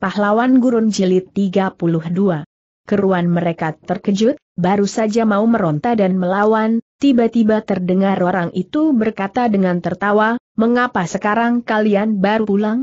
Pahlawan Gurun Jilid 32. Keruan mereka terkejut, baru saja mau meronta dan melawan, tiba-tiba terdengar orang itu berkata dengan tertawa, mengapa sekarang kalian baru pulang?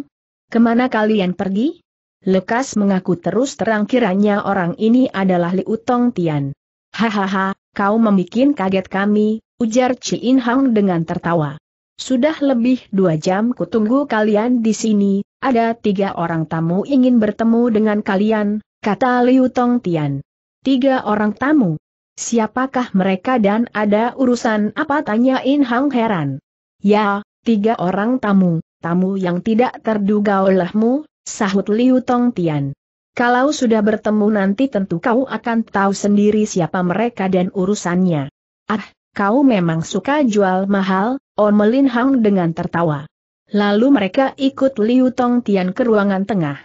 Ke mana kalian pergi? Lekas mengaku terus terang kiranya orang ini adalah Li Utong Tian. Hahaha, kau membikin kaget kami, ujar Ci In Hang dengan tertawa. Sudah lebih dua jam kutunggu kalian di sini, ada tiga orang tamu ingin bertemu dengan kalian, kata Liu Tong Tian. Tiga orang tamu? Siapakah mereka dan ada urusan apa tanya In Hang heran. Ya, tiga orang tamu, tamu yang tidak terduga olehmu, sahut Liu Tong Tian. Kalau sudah bertemu nanti tentu kau akan tahu sendiri siapa mereka dan urusannya. Ah, kau memang suka jual mahal, Omelin Hang dengan tertawa. Lalu mereka ikut Liu Tong Tian ke ruangan tengah.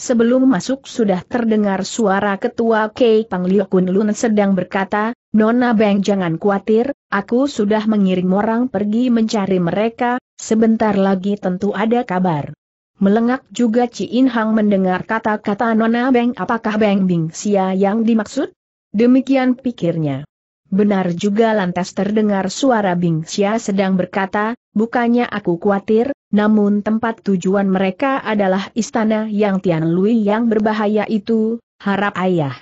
Sebelum masuk sudah terdengar suara ketua Kei Pang Liu Kun Lun sedang berkata, Nona Beng jangan khawatir, aku sudah mengirim orang pergi mencari mereka, sebentar lagi tentu ada kabar. Melengak juga Ci In Hang mendengar kata-kata Nona Beng apakah Beng Bing Sia yang dimaksud? Demikian pikirnya. Benar juga lantas terdengar suara Bing Xia sedang berkata, bukannya aku khawatir, namun tempat tujuan mereka adalah istana yang Tian Lui yang berbahaya itu, harap ayah.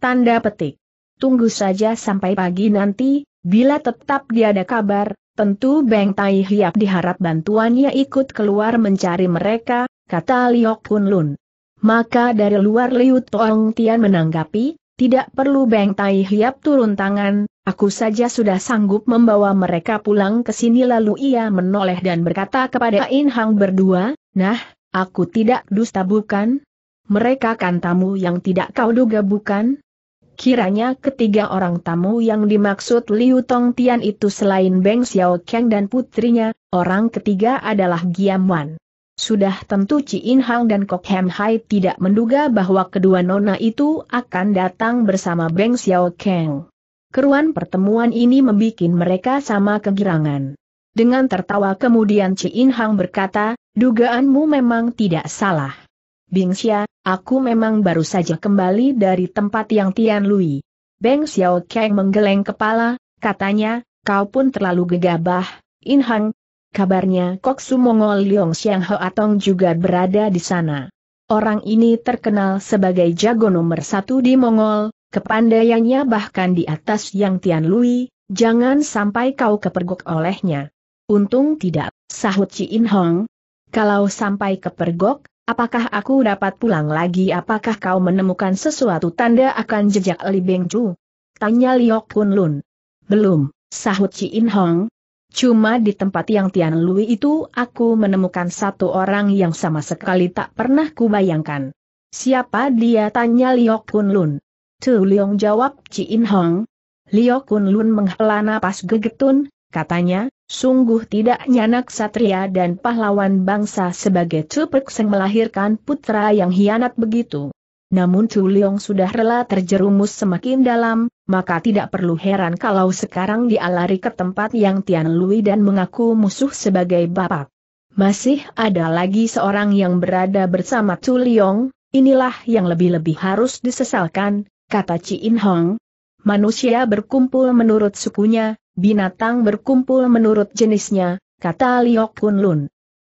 Tanda petik. Tunggu saja sampai pagi nanti, bila tetap dia ada kabar, tentu Beng Tai Hiap diharap bantuannya ikut keluar mencari mereka, kata Liok Kun Lun. Maka dari luar Liu Tong Tian menanggapi, tidak perlu Beng Tai Hiap turun tangan, aku saja sudah sanggup membawa mereka pulang ke sini lalu ia menoleh dan berkata kepada In Hang berdua, nah, aku tidak dusta bukan? Mereka kan tamu yang tidak kau duga bukan? Kiranya ketiga orang tamu yang dimaksud Liu Tong Tian itu selain Beng Xiao Kang dan putrinya, orang ketiga adalah Giam Wan. Sudah tentu Ci In Hang dan Kok Hem Hai tidak menduga bahwa kedua nona itu akan datang bersama Beng Xiao Keng. Keruan pertemuan ini membuat mereka sama kegirangan. Dengan tertawa kemudian Ci In Hang berkata, dugaanmu memang tidak salah. Bing Xia, aku memang baru saja kembali dari tempat yang Tian Lui. Beng Xiao Keng menggeleng kepala, katanya, kau pun terlalu gegabah, In Hang, Kabarnya Kok Su Mongol Leong Xiang Atong juga berada di sana. Orang ini terkenal sebagai jago nomor satu di Mongol, kepandaiannya bahkan di atas yang Tian Lui, jangan sampai kau kepergok olehnya. Untung tidak, sahut Ci In Hong. Kalau sampai kepergok, apakah aku dapat pulang lagi apakah kau menemukan sesuatu tanda akan jejak Li Beng Chu? Tanya Liok Kun Lun. Belum, sahut Ci In Hong, Cuma di tempat yang Tian Lui itu aku menemukan satu orang yang sama sekali tak pernah kubayangkan. Siapa dia tanya Liok Kun Lun. Tu Liong jawab Ci In Hong. Liok Kun Lun menghela napas gegetun, katanya, sungguh tidak nyanak satria dan pahlawan bangsa sebagai Cupek Seng melahirkan putra yang hianat begitu. Namun Chu Leong sudah rela terjerumus semakin dalam, maka tidak perlu heran kalau sekarang dia lari ke tempat yang Tian Lui dan mengaku musuh sebagai bapak. Masih ada lagi seorang yang berada bersama Chu Leong, inilah yang lebih-lebih harus disesalkan, kata Ci In Hong. Manusia berkumpul menurut sukunya, binatang berkumpul menurut jenisnya, kata Liok Kun Lun.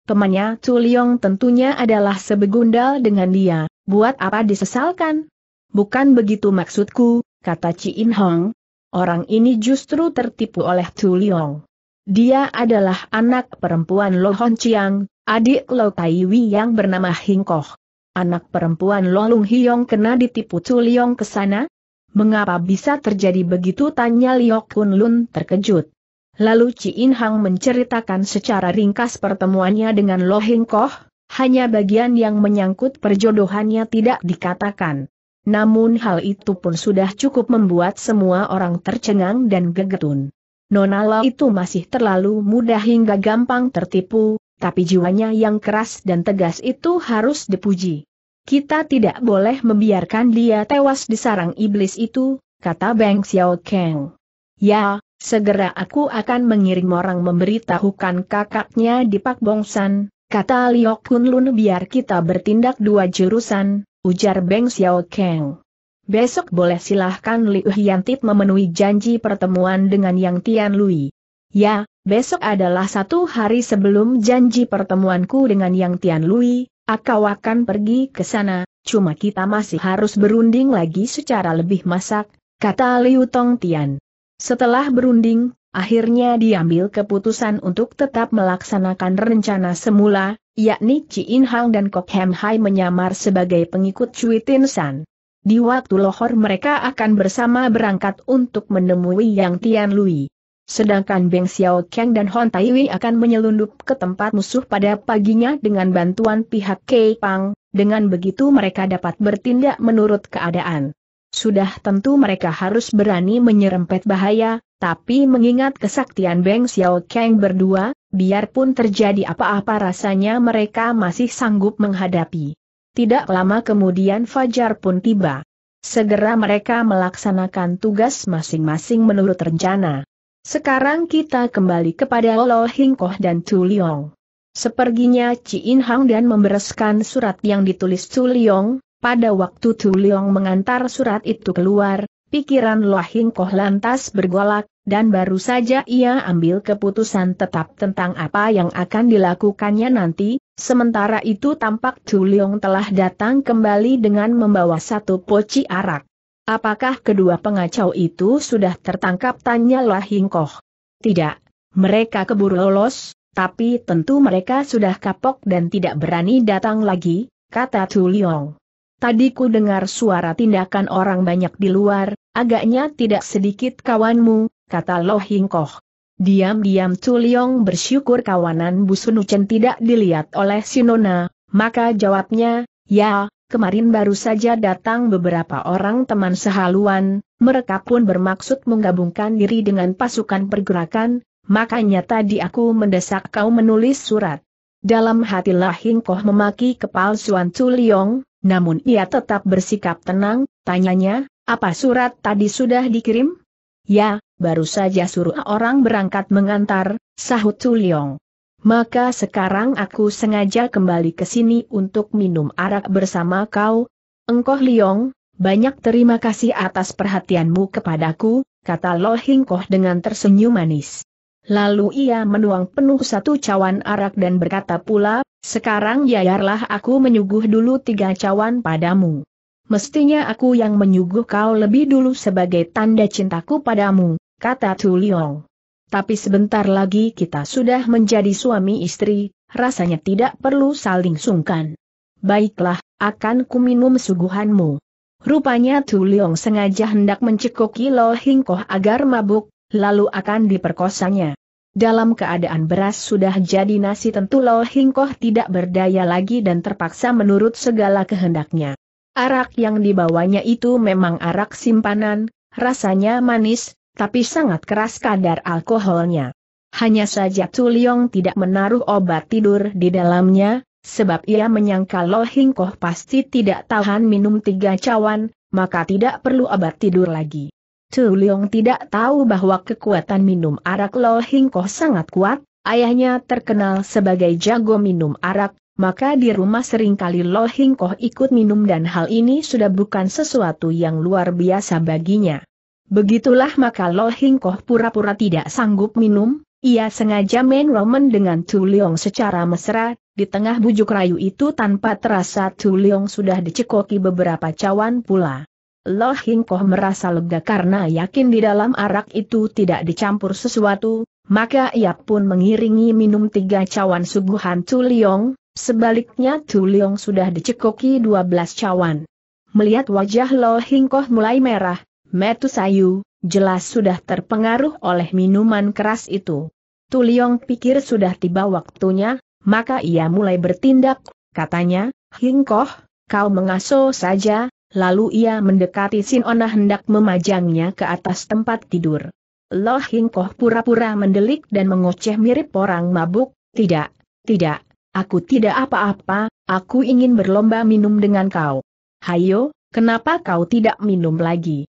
Temannya Chu Leong tentunya adalah sebegundal dengan dia, Buat apa disesalkan? Bukan begitu maksudku, kata Ci In Hong. Orang ini justru tertipu oleh Tu Liong. Dia adalah anak perempuan Lo Hon Chiang, adik Lo Tai Wi yang bernama Hingkoh. Anak perempuan Lo Lung Hiong kena ditipu Tu Liong ke sana? Mengapa bisa terjadi begitu? Tanya Liok Kun Lun terkejut. Lalu Ci In Hang menceritakan secara ringkas pertemuannya dengan Lo Hingkoh, hanya bagian yang menyangkut perjodohannya tidak dikatakan. Namun hal itu pun sudah cukup membuat semua orang tercengang dan gegetun. Nonala itu masih terlalu mudah hingga gampang tertipu, tapi jiwanya yang keras dan tegas itu harus dipuji. Kita tidak boleh membiarkan dia tewas di sarang iblis itu, kata Beng Xiao Keng. Ya, segera aku akan mengirim orang memberitahukan kakaknya di Pak Bongsan, kata Liok Kun Lun biar kita bertindak dua jurusan, ujar Beng Xiao Kang. Besok boleh silahkan Liu Hyantip memenuhi janji pertemuan dengan Yang Tian Lui. Ya, besok adalah satu hari sebelum janji pertemuanku dengan Yang Tian Lui, aku akan pergi ke sana, cuma kita masih harus berunding lagi secara lebih masak, kata Liu Tong Tian. Setelah berunding, akhirnya diambil keputusan untuk tetap melaksanakan rencana semula, yakni Ci In Hang dan Kok Hem Hai menyamar sebagai pengikut Cui Tin San. Di waktu lohor mereka akan bersama berangkat untuk menemui Yang Tian Lui. Sedangkan Beng Xiao Kang dan Hon Taiwi akan menyelundup ke tempat musuh pada paginya dengan bantuan pihak Kei Pang, dengan begitu mereka dapat bertindak menurut keadaan. Sudah tentu mereka harus berani menyerempet bahaya, tapi mengingat kesaktian Beng Xiao Kang berdua, biarpun terjadi apa-apa rasanya mereka masih sanggup menghadapi. Tidak lama kemudian Fajar pun tiba. Segera mereka melaksanakan tugas masing-masing menurut rencana. Sekarang kita kembali kepada Lo Hingkoh dan Tu Liong. Seperginya Ci In Hang dan membereskan surat yang ditulis Tu Liong, pada waktu Tu Liong mengantar surat itu keluar, pikiran Lo Hingkoh lantas bergolak, dan baru saja ia ambil keputusan tetap tentang apa yang akan dilakukannya nanti, sementara itu tampak Tu Leong telah datang kembali dengan membawa satu poci arak. Apakah kedua pengacau itu sudah tertangkap tanya Lah Hingkoh? Tidak, mereka keburu lolos, tapi tentu mereka sudah kapok dan tidak berani datang lagi, kata Tu Leong. Tadi ku dengar suara tindakan orang banyak di luar, agaknya tidak sedikit kawanmu, kata Lo Hingkoh. Diam-diam Culiong bersyukur kawanan Bu Sunuchen tidak dilihat oleh Sinona, maka jawabnya, ya, kemarin baru saja datang beberapa orang teman sehaluan, mereka pun bermaksud menggabungkan diri dengan pasukan pergerakan, makanya tadi aku mendesak kau menulis surat. Dalam hati Hingkoh memaki kepalsuan Culiong, namun ia tetap bersikap tenang, tanyanya, apa surat tadi sudah dikirim? Ya, baru saja suruh orang berangkat mengantar, sahut Tuliong. Maka sekarang aku sengaja kembali ke sini untuk minum arak bersama kau. Engkoh Liong, banyak terima kasih atas perhatianmu kepadaku, kata Lo Hingkoh dengan tersenyum manis. Lalu ia menuang penuh satu cawan arak dan berkata pula, sekarang biarlah aku menyuguh dulu tiga cawan padamu. Mestinya aku yang menyuguh kau lebih dulu sebagai tanda cintaku padamu, kata Tu Liong. Tapi sebentar lagi kita sudah menjadi suami istri, rasanya tidak perlu saling sungkan. Baiklah, akan kuminum suguhanmu. Rupanya Tu Liong sengaja hendak mencekoki Lo Hingkoh agar mabuk, lalu akan diperkosanya. Dalam keadaan beras sudah jadi nasi tentu Lo Hingkoh tidak berdaya lagi dan terpaksa menurut segala kehendaknya. Arak yang dibawanya itu memang arak simpanan, rasanya manis, tapi sangat keras kadar alkoholnya. Hanya saja Tuliong tidak menaruh obat tidur di dalamnya, sebab ia menyangka Lo Hingkoh pasti tidak tahan minum tiga cawan, maka tidak perlu obat tidur lagi. Tuliong tidak tahu bahwa kekuatan minum arak Lo Hingkoh sangat kuat, ayahnya terkenal sebagai jago minum arak, maka di rumah sering kali Lo Hingkoh ikut minum dan hal ini sudah bukan sesuatu yang luar biasa baginya. Begitulah maka Lo Hingkoh pura-pura tidak sanggup minum, ia sengaja main roman dengan Tu Leong secara mesra, di tengah bujuk rayu itu tanpa terasa Tu Leong sudah dicekoki beberapa cawan pula. Lo Hingkoh merasa lega karena yakin di dalam arak itu tidak dicampur sesuatu, maka ia pun mengiringi minum tiga cawan suguhan Tu Leong, Sebaliknya Tu Leong sudah dicekoki 12 cawan. Melihat wajah Lo Hingkoh mulai merah, metu sayu, jelas sudah terpengaruh oleh minuman keras itu. Tu Leong pikir sudah tiba waktunya, maka ia mulai bertindak, katanya, Hingkoh, kau mengaso saja, lalu ia mendekati Sin Ona hendak memajangnya ke atas tempat tidur. Lo Hingkoh pura-pura mendelik dan mengoceh mirip orang mabuk, tidak, tidak, Aku tidak apa-apa, aku ingin berlomba minum dengan kau. Hayo, kenapa kau tidak minum lagi?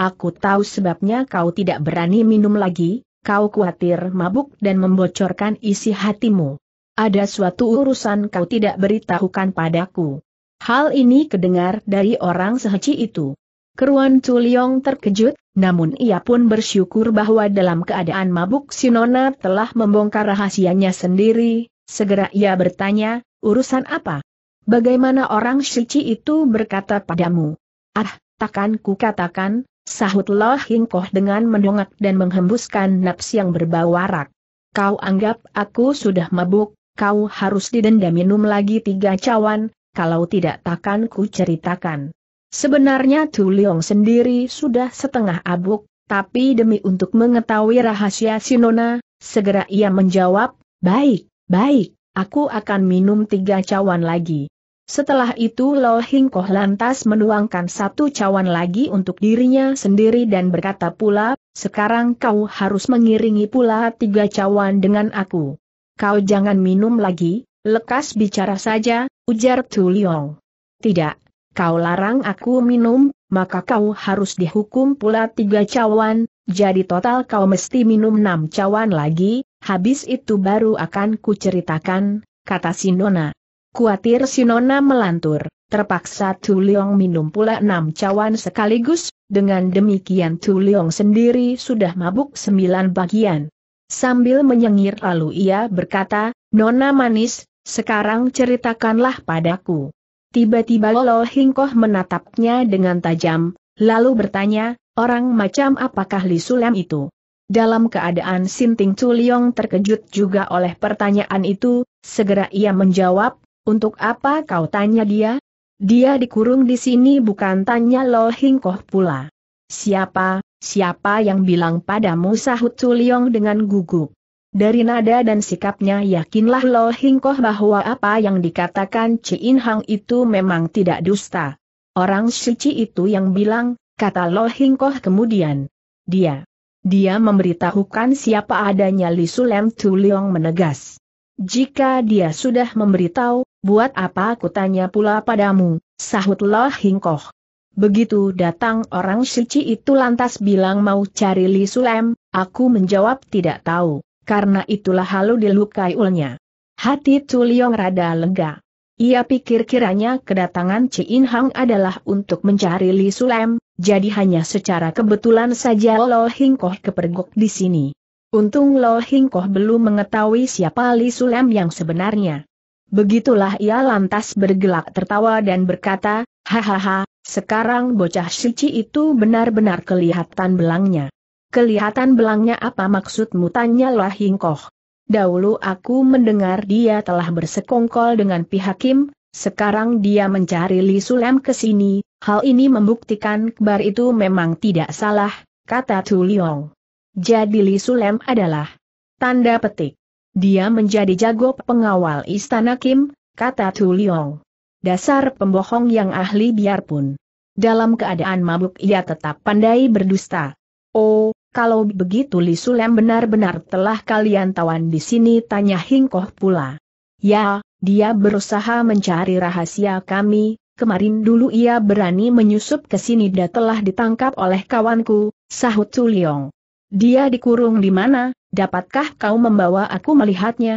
Aku tahu sebabnya kau tidak berani minum lagi, kau khawatir mabuk dan membocorkan isi hatimu. ada suatu urusan kau tidak beritahukan padaku. Hal ini kedengar dari orang seheci itu. Keruan Culiong terkejut, namun ia pun bersyukur bahwa dalam keadaan mabuk Sinona telah membongkar rahasianya sendiri, segera ia bertanya, urusan apa? Bagaimana orang Shici itu berkata padamu? Ah, takkan ku katakan, sahut Loh Hingkoh dengan mendongak dan menghembuskan naps yang berbau warak. Kau anggap aku sudah mabuk, kau harus didenda minum lagi tiga cawan, kalau tidak takkan ku ceritakan. Sebenarnya Tu Leong sendiri sudah setengah abuk, tapi demi untuk mengetahui rahasia Sinona, segera ia menjawab, baik, baik, aku akan minum tiga cawan lagi. Setelah itu Lo Hingkoh lantas menuangkan satu cawan lagi untuk dirinya sendiri dan berkata pula, sekarang kau harus mengiringi pula tiga cawan dengan aku. Kau jangan minum lagi, lekas bicara saja, ujar Tu Liong. Tidak, kau larang aku minum, maka kau harus dihukum pula tiga cawan, jadi total kau mesti minum enam cawan lagi, habis itu baru akan kuceritakan, kata Sinona. Kuatir Sinona melantur, terpaksa Tu Liong minum pula enam cawan sekaligus, dengan demikian Tu Liong sendiri sudah mabuk sembilan bagian. Sambil menyengir lalu ia berkata, Nona manis, sekarang ceritakanlah padaku. Tiba-tiba Lolo Hingkoh menatapnya dengan tajam, lalu bertanya, orang macam apakah Li Sulem itu? Dalam keadaan Sinting Culiong terkejut juga oleh pertanyaan itu, segera ia menjawab, untuk apa kau tanya dia? Dia dikurung di sini bukan tanya Lo Hingkoh pula. Siapa, siapa yang bilang padamu sahut Culiong dengan gugup. Dari nada dan sikapnya yakinlah Lo Hingkoh bahwa apa yang dikatakan Chin Hang itu memang tidak dusta. Orang suci itu yang bilang, kata Lo Hingkoh kemudian. Dia. Dia memberitahukan siapa adanya Li Sulem Tuliong menegas. Jika dia sudah memberitahu, buat apa aku tanya pula padamu, sahut Lo Hingkoh. Begitu datang orang suci itu lantas bilang mau cari Li Sulem, aku menjawab tidak tahu, karena itulah halu dilukai ulnya. Hati Tuliong rada lega. Ia pikir kiranya kedatangan Chin Hang adalah untuk mencari Li Sulem, jadi hanya secara kebetulan saja Lo Hingkoh kepergok di sini. Untung Lo Hingkoh belum mengetahui siapa Li Sulem yang sebenarnya. Begitulah ia lantas bergelak tertawa dan berkata, hahaha, sekarang bocah suci itu benar-benar kelihatan belangnya. Kelihatan belangnya apa maksudmu tanya Lah Hingkoh. Dahulu aku mendengar dia telah bersekongkol dengan pihak Kim, sekarang dia mencari Li Sulem ke sini, hal ini membuktikan kabar itu memang tidak salah, kata Tu Liong. Jadi Li Sulem adalah tanda petik. Dia menjadi jago pengawal istana Kim, kata Tu Liong. Dasar pembohong yang ahli biarpun. Dalam keadaan mabuk ia tetap pandai berdusta. Oh, kalau begitu Li Sulem benar-benar telah kalian tawan di sini tanya Hingkoh pula. Ya, dia berusaha mencari rahasia kami, kemarin dulu ia berani menyusup ke sini dan telah ditangkap oleh kawanku, sahut Liong. Dia dikurung di mana, dapatkah kau membawa aku melihatnya?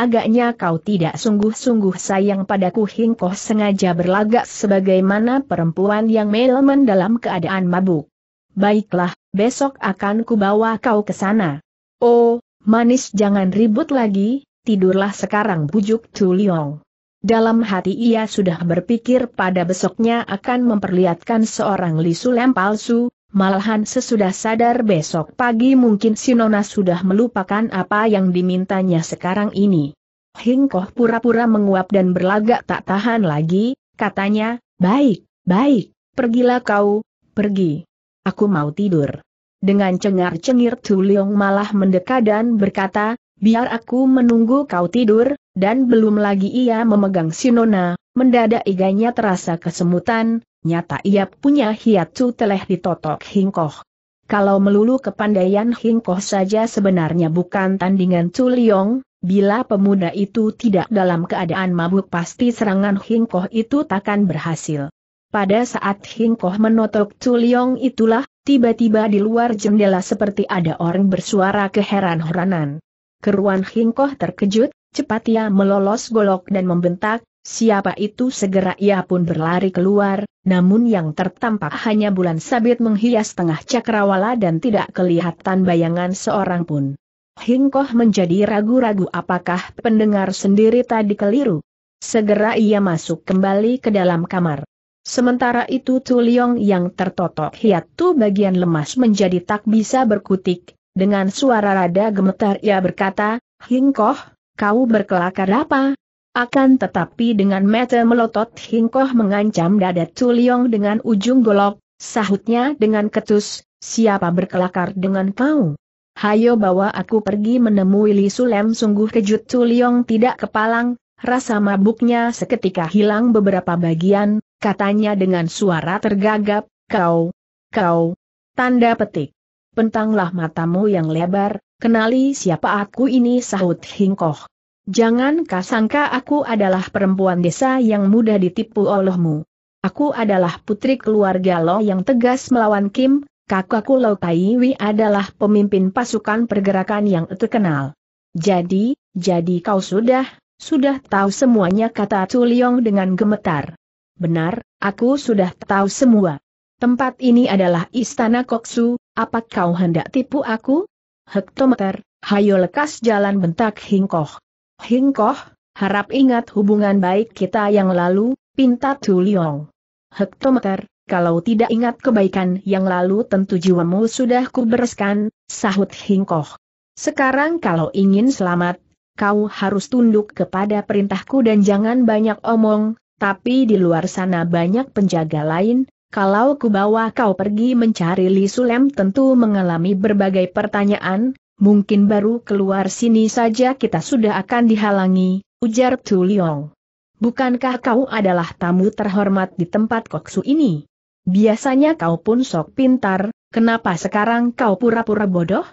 Agaknya kau tidak sungguh-sungguh sayang padaku Hingkoh sengaja berlagak sebagaimana perempuan yang melemen dalam keadaan mabuk. Baiklah, besok akan kubawa kau ke sana. Oh, manis jangan ribut lagi, tidurlah sekarang bujuk Tu Liong. Dalam hati ia sudah berpikir pada besoknya akan memperlihatkan seorang Li Sulem palsu, malahan sesudah sadar besok pagi mungkin Sinona sudah melupakan apa yang dimintanya sekarang ini. Hingkoh pura-pura menguap dan berlagak tak tahan lagi, katanya, baik, baik, pergilah kau, pergi. Aku mau tidur. Dengan cengar-cengir Tuliong malah mendekat dan berkata, biar aku menunggu kau tidur, dan belum lagi ia memegang Sinona, mendadak iganya terasa kesemutan, nyata ia punya hiatu teleh ditotok Hingkoh. Kalau melulu kepandaian Hingkoh saja sebenarnya bukan tandingan Culiong, bila pemuda itu tidak dalam keadaan mabuk pasti serangan Hingkoh itu takkan berhasil. Pada saat Hingkoh menotok Culiong itulah, tiba-tiba di luar jendela seperti ada orang bersuara keheran-heranan. Keruan Hingkoh terkejut, cepat ia melolos golok dan membentak, siapa itu segera ia pun berlari keluar, namun yang tertampak hanya bulan sabit menghias tengah cakrawala dan tidak kelihatan bayangan seorang pun. Hingkoh menjadi ragu-ragu apakah pendengar sendiri tadi keliru. Segera ia masuk kembali ke dalam kamar. Sementara itu Tuliong yang tertotok hiatu bagian lemas menjadi tak bisa berkutik, dengan suara rada gemetar ia berkata, Hingkoh, kau berkelakar apa? Akan tetapi dengan mata melotot Hingkoh mengancam dada Tuliong dengan ujung golok, sahutnya dengan ketus, siapa berkelakar dengan kau? Hayo bawa aku pergi menemui Li Sulem sungguh kejut Tuliong tidak kepalang, rasa mabuknya seketika hilang beberapa bagian, katanya dengan suara tergagap, kau, kau, tanda petik. Pentanglah matamu yang lebar, kenali siapa aku ini sahut Hingkoh. Jangan kasangka aku adalah perempuan desa yang mudah ditipu olehmu. Aku adalah putri keluarga lo yang tegas melawan Kim, kakakku Lo Taiwi adalah pemimpin pasukan pergerakan yang terkenal. Jadi, jadi kau sudah, sudah tahu semuanya kata Tuliong dengan gemetar. Benar, aku sudah tahu semua. Tempat ini adalah istana Koksu, apa kau hendak tipu aku? Hektometer, hayo lekas jalan bentak Hingkoh. Hingkoh, harap ingat hubungan baik kita yang lalu, pinta Tuliong. Hektometer, kalau tidak ingat kebaikan yang lalu tentu jiwamu sudah kubereskan, sahut Hingkoh. Sekarang kalau ingin selamat, kau harus tunduk kepada perintahku dan jangan banyak omong, tapi di luar sana banyak penjaga lain, kalau ku bawa kau pergi mencari Li Sulem tentu mengalami berbagai pertanyaan, mungkin baru keluar sini saja kita sudah akan dihalangi, ujar Tu Liong. Bukankah kau adalah tamu terhormat di tempat koksu ini? Biasanya kau pun sok pintar, kenapa sekarang kau pura-pura bodoh?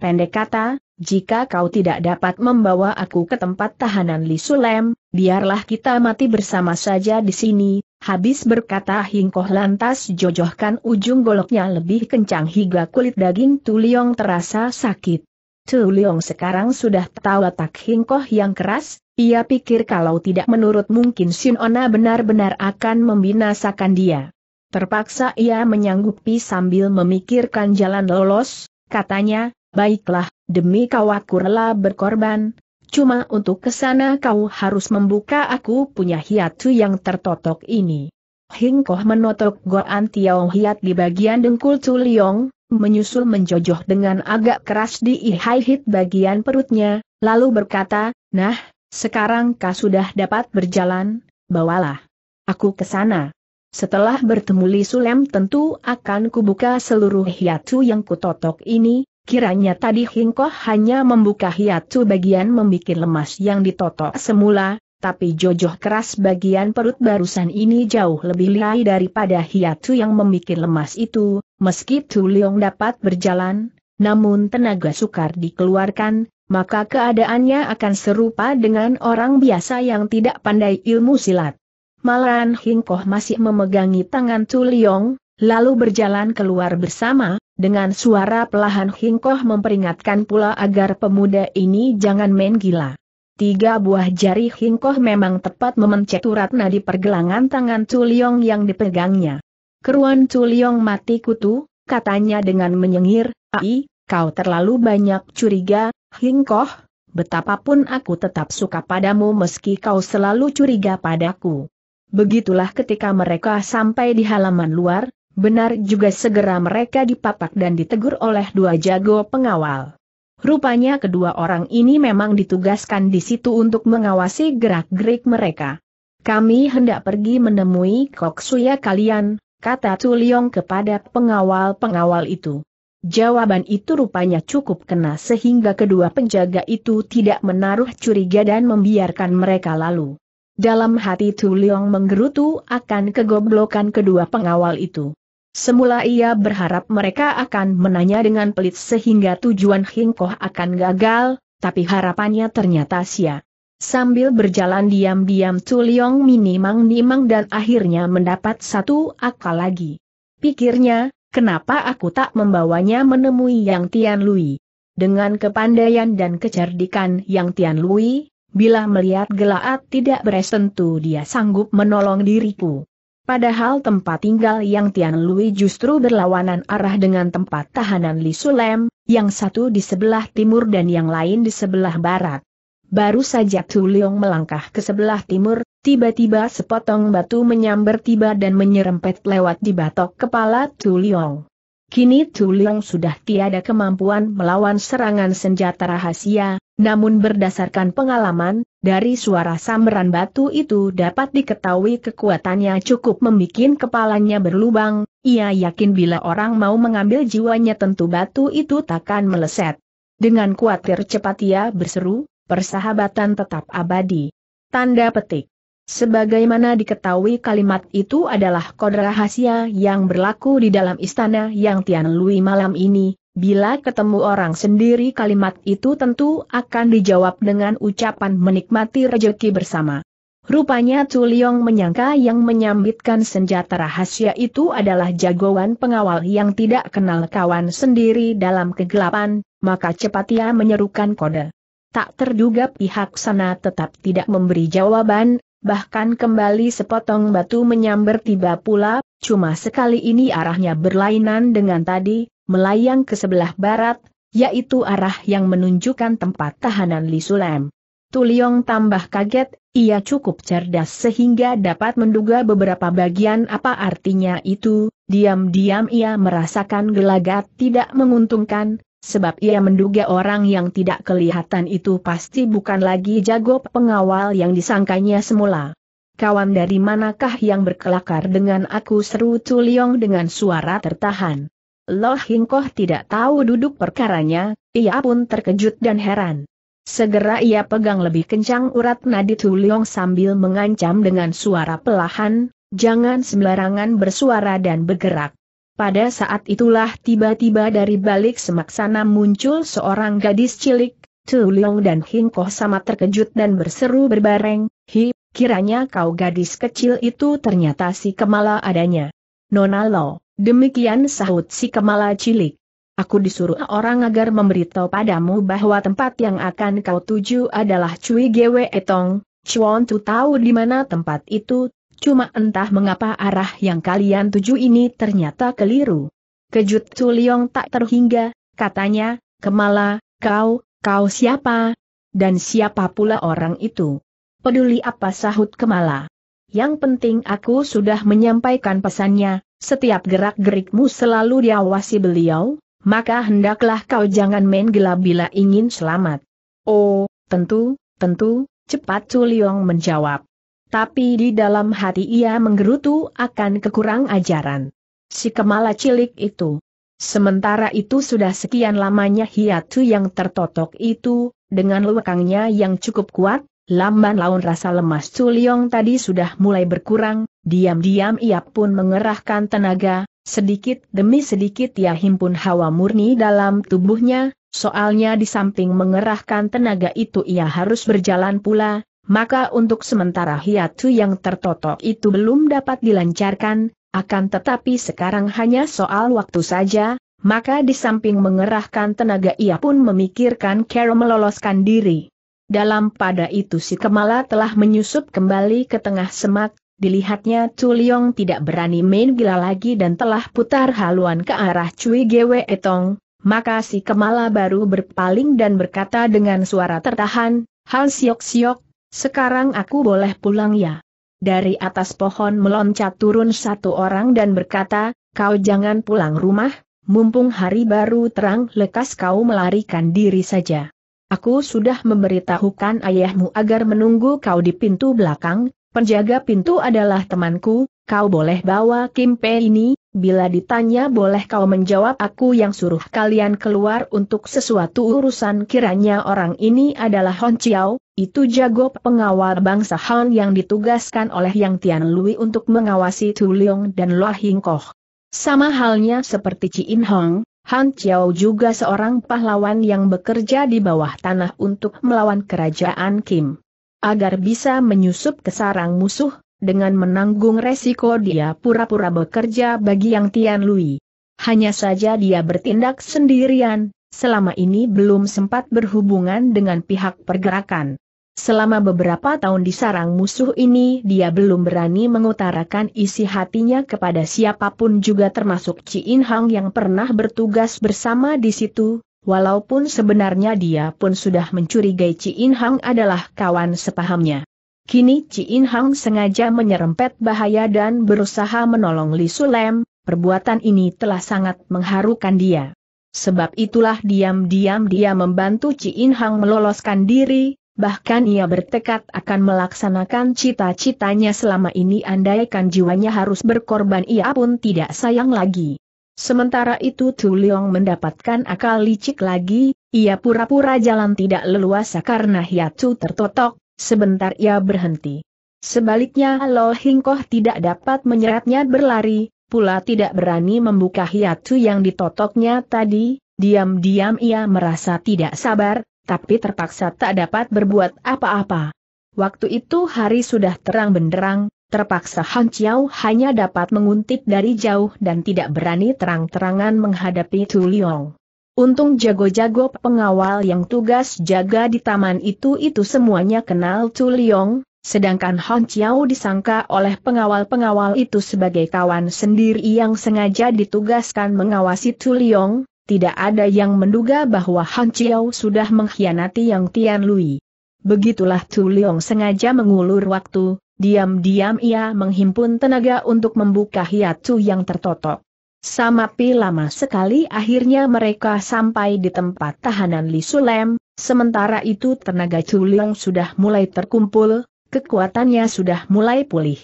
Pendek kata, jika kau tidak dapat membawa aku ke tempat tahanan Li Sulem, biarlah kita mati bersama saja di sini. Habis berkata Hingkoh lantas jojohkan ujung goloknya lebih kencang hingga kulit daging Tuliong terasa sakit. Tuliong sekarang sudah tahu tak Hingkoh yang keras, ia pikir kalau tidak menurut mungkin Sin Ona benar-benar akan membinasakan dia. Terpaksa ia menyanggupi sambil memikirkan jalan lolos, katanya, baiklah, demi kau aku rela berkorban, cuma untuk ke sana kau harus membuka aku punya hiatu yang tertotok ini. Hingkoh menotok Goan Tiao Hiat di bagian dengkul Tuliong, menyusul menjojoh dengan agak keras di ihai-hit bagian perutnya, lalu berkata, nah, sekarang kau sudah dapat berjalan, bawalah aku ke sana. Setelah bertemu Li Sulem tentu akan kubuka seluruh hiatu yang kutotok ini, Kiranya tadi Hingkoh hanya membuka hiatu bagian membuat lemas yang ditotok semula, tapi jojoh keras bagian perut barusan ini jauh lebih lihai daripada hiatu yang membuat lemas itu, meski Tuliong dapat berjalan, namun tenaga sukar dikeluarkan, maka keadaannya akan serupa dengan orang biasa yang tidak pandai ilmu silat. Malahan Hingkoh masih memegangi tangan Tuliong, lalu berjalan keluar bersama, dengan suara pelahan Hingkoh memperingatkan pula agar pemuda ini jangan main gila. Tiga buah jari Hingkoh memang tepat memencet uratna di pergelangan tangan Tuliong yang dipegangnya. Keruan Tuliong mati kutu, katanya dengan menyengir, Ai, kau terlalu banyak curiga, Hingkoh, betapapun aku tetap suka padamu meski kau selalu curiga padaku. Begitulah ketika mereka sampai di halaman luar, Benar juga segera mereka dipapak dan ditegur oleh dua jago pengawal. Rupanya kedua orang ini memang ditugaskan di situ untuk mengawasi gerak-gerik mereka. Kami hendak pergi menemui Kok Suya kalian, kata Tuliong kepada pengawal-pengawal itu. Jawaban itu rupanya cukup kena sehingga kedua penjaga itu tidak menaruh curiga dan membiarkan mereka lalu. Dalam hati Tuliong menggerutu akan kegoblokan kedua pengawal itu. Semula ia berharap mereka akan menanya dengan pelit sehingga tujuan Hingkoh akan gagal, tapi harapannya ternyata sia. Sambil berjalan diam-diam Tuliong minimang-nimang dan akhirnya mendapat satu akal lagi. Pikirnya, kenapa aku tak membawanya menemui Yang Tian Lui? Dengan kepandaian dan kecerdikan Yang Tian Lui, bila melihat Gelaat tidak beres tentu dia sanggup menolong diriku. Padahal tempat tinggal yang Tian Lui justru berlawanan arah dengan tempat tahanan Li Sulem, yang satu di sebelah timur dan yang lain di sebelah barat. Baru saja Tu Leong melangkah ke sebelah timur, tiba-tiba sepotong batu menyambar tiba dan menyerempet lewat di batok kepala Tu Leong. Kini Tu Leong sudah tiada kemampuan melawan serangan senjata rahasia, namun berdasarkan pengalaman, dari suara samberan batu itu dapat diketahui kekuatannya cukup membuat kepalanya berlubang, ia yakin bila orang mau mengambil jiwanya tentu batu itu takkan meleset. Dengan kuatir cepat ia berseru, persahabatan tetap abadi. Tanda petik. Sebagaimana diketahui kalimat itu adalah kode rahasia yang berlaku di dalam istana yang Tian Lui malam ini, bila ketemu orang sendiri kalimat itu tentu akan dijawab dengan ucapan menikmati rejeki bersama. Rupanya Tu Leong menyangka yang menyambitkan senjata rahasia itu adalah jagoan pengawal yang tidak kenal kawan sendiri dalam kegelapan, maka cepat ia menyerukan kode. Tak terduga pihak sana tetap tidak memberi jawaban, bahkan kembali sepotong batu menyambar tiba pula, cuma sekali ini arahnya berlainan dengan tadi, melayang ke sebelah barat, yaitu arah yang menunjukkan tempat tahanan Li Sulem. Tuliong tambah kaget, ia cukup cerdas sehingga dapat menduga beberapa bagian apa artinya itu, diam-diam ia merasakan gelagat tidak menguntungkan, sebab ia menduga orang yang tidak kelihatan itu pasti bukan lagi jago pengawal yang disangkanya semula. Kawan dari manakah yang berkelakar dengan aku seru Tuliong dengan suara tertahan. Loh Hingkoh tidak tahu duduk perkaranya, ia pun terkejut dan heran. Segera ia pegang lebih kencang urat nadi Tuliong sambil mengancam dengan suara pelahan, jangan sembarangan bersuara dan bergerak. Pada saat itulah tiba-tiba dari balik semak sana muncul seorang gadis cilik, Tu Leong dan Hing Koh sama terkejut dan berseru berbareng, Hi, kiranya kau gadis kecil itu ternyata si Kemala adanya. Nona Lo, demikian sahut si Kemala cilik. Aku disuruh orang agar memberitahu padamu bahwa tempat yang akan kau tuju adalah Cui Gewe Etong, Chuan Tu tahu di mana tempat itu, Cuma entah mengapa arah yang kalian tuju ini ternyata keliru. Kejut Tuliong tak terhingga, katanya, Kemala, kau, kau siapa? Dan siapa pula orang itu? Peduli apa sahut Kemala? Yang penting aku sudah menyampaikan pesannya, setiap gerak-gerikmu selalu diawasi beliau, maka hendaklah kau jangan main gila bila ingin selamat. Oh, tentu, tentu, cepat Tuliong menjawab tapi di dalam hati ia menggerutu akan kekurang ajaran. Si kemala cilik itu. Sementara itu sudah sekian lamanya hiatu yang tertotok itu, dengan lekangnya yang cukup kuat, lamban laun rasa lemas Culiong tadi sudah mulai berkurang, diam-diam ia pun mengerahkan tenaga, sedikit demi sedikit ia himpun hawa murni dalam tubuhnya, soalnya di samping mengerahkan tenaga itu ia harus berjalan pula, maka untuk sementara hiatu yang tertotok itu belum dapat dilancarkan, akan tetapi sekarang hanya soal waktu saja, maka di samping mengerahkan tenaga ia pun memikirkan cara meloloskan diri. Dalam pada itu si Kemala telah menyusup kembali ke tengah semak, dilihatnya Tuliong tidak berani main gila lagi dan telah putar haluan ke arah Cui Gewe Etong, maka si Kemala baru berpaling dan berkata dengan suara tertahan, Hal siok siok, sekarang aku boleh pulang ya. Dari atas pohon meloncat turun satu orang dan berkata, kau jangan pulang rumah, mumpung hari baru terang lekas kau melarikan diri saja. Aku sudah memberitahukan ayahmu agar menunggu kau di pintu belakang, penjaga pintu adalah temanku, kau boleh bawa Kim Pe ini, bila ditanya boleh kau menjawab aku yang suruh kalian keluar untuk sesuatu urusan. Kiranya orang ini adalah Hon Chiao, itu jago pengawal bangsa Han yang ditugaskan oleh Yang Tian Lui untuk mengawasi Tu Leong dan Loa Hing Koh. Sama halnya seperti Chi In Hong, Han Chiao juga seorang pahlawan yang bekerja di bawah tanah untuk melawan kerajaan Kim. Agar bisa menyusup ke sarang musuh, dengan menanggung resiko dia pura-pura bekerja bagi Yang Tian Lui. Hanya saja dia bertindak sendirian, selama ini belum sempat berhubungan dengan pihak pergerakan. Selama beberapa tahun di sarang musuh ini dia belum berani mengutarakan isi hatinya kepada siapa pun juga termasuk Ci In Hang yang pernah bertugas bersama di situ, walaupun sebenarnya dia pun sudah mencurigai Ci In Hang adalah kawan sepahamnya. Kini Ci In Hang sengaja menyerempet bahaya dan berusaha menolong Li Sulem, perbuatan ini telah sangat mengharukan dia. Sebab itulah diam-diam dia membantu Ci In Hang meloloskan diri, bahkan ia bertekad akan melaksanakan cita-citanya selama ini andaikan jiwanya harus berkorban ia pun tidak sayang lagi. Sementara itu Tu Leong mendapatkan akal licik lagi, ia pura-pura jalan tidak leluasa karena hiatu tertotok, sebentar ia berhenti. Sebaliknya Lo Hingkoh tidak dapat menyeretnya berlari, pula tidak berani membuka hiatu yang ditotoknya tadi, diam-diam ia merasa tidak sabar, tapi terpaksa tak dapat berbuat apa-apa. Waktu itu hari sudah terang benderang, terpaksa Han Chiao hanya dapat menguntit dari jauh dan tidak berani terang-terangan menghadapi Tu Liong. Untung jago-jago pengawal yang tugas jaga di taman itu-itu semuanya kenal Tu Liong, sedangkan Han Chiao disangka oleh pengawal-pengawal itu sebagai kawan sendiri yang sengaja ditugaskan mengawasi Tu Liong, tidak ada yang menduga bahwa Han Chiao sudah mengkhianati Yang Tian Lui. Begitulah Tu Leong sengaja mengulur waktu, diam-diam ia menghimpun tenaga untuk membuka hiatu yang tertotok. Samapi lama sekali akhirnya mereka sampai di tempat tahanan Li Sulem, sementara itu tenaga Tu Leong sudah mulai terkumpul, kekuatannya sudah mulai pulih.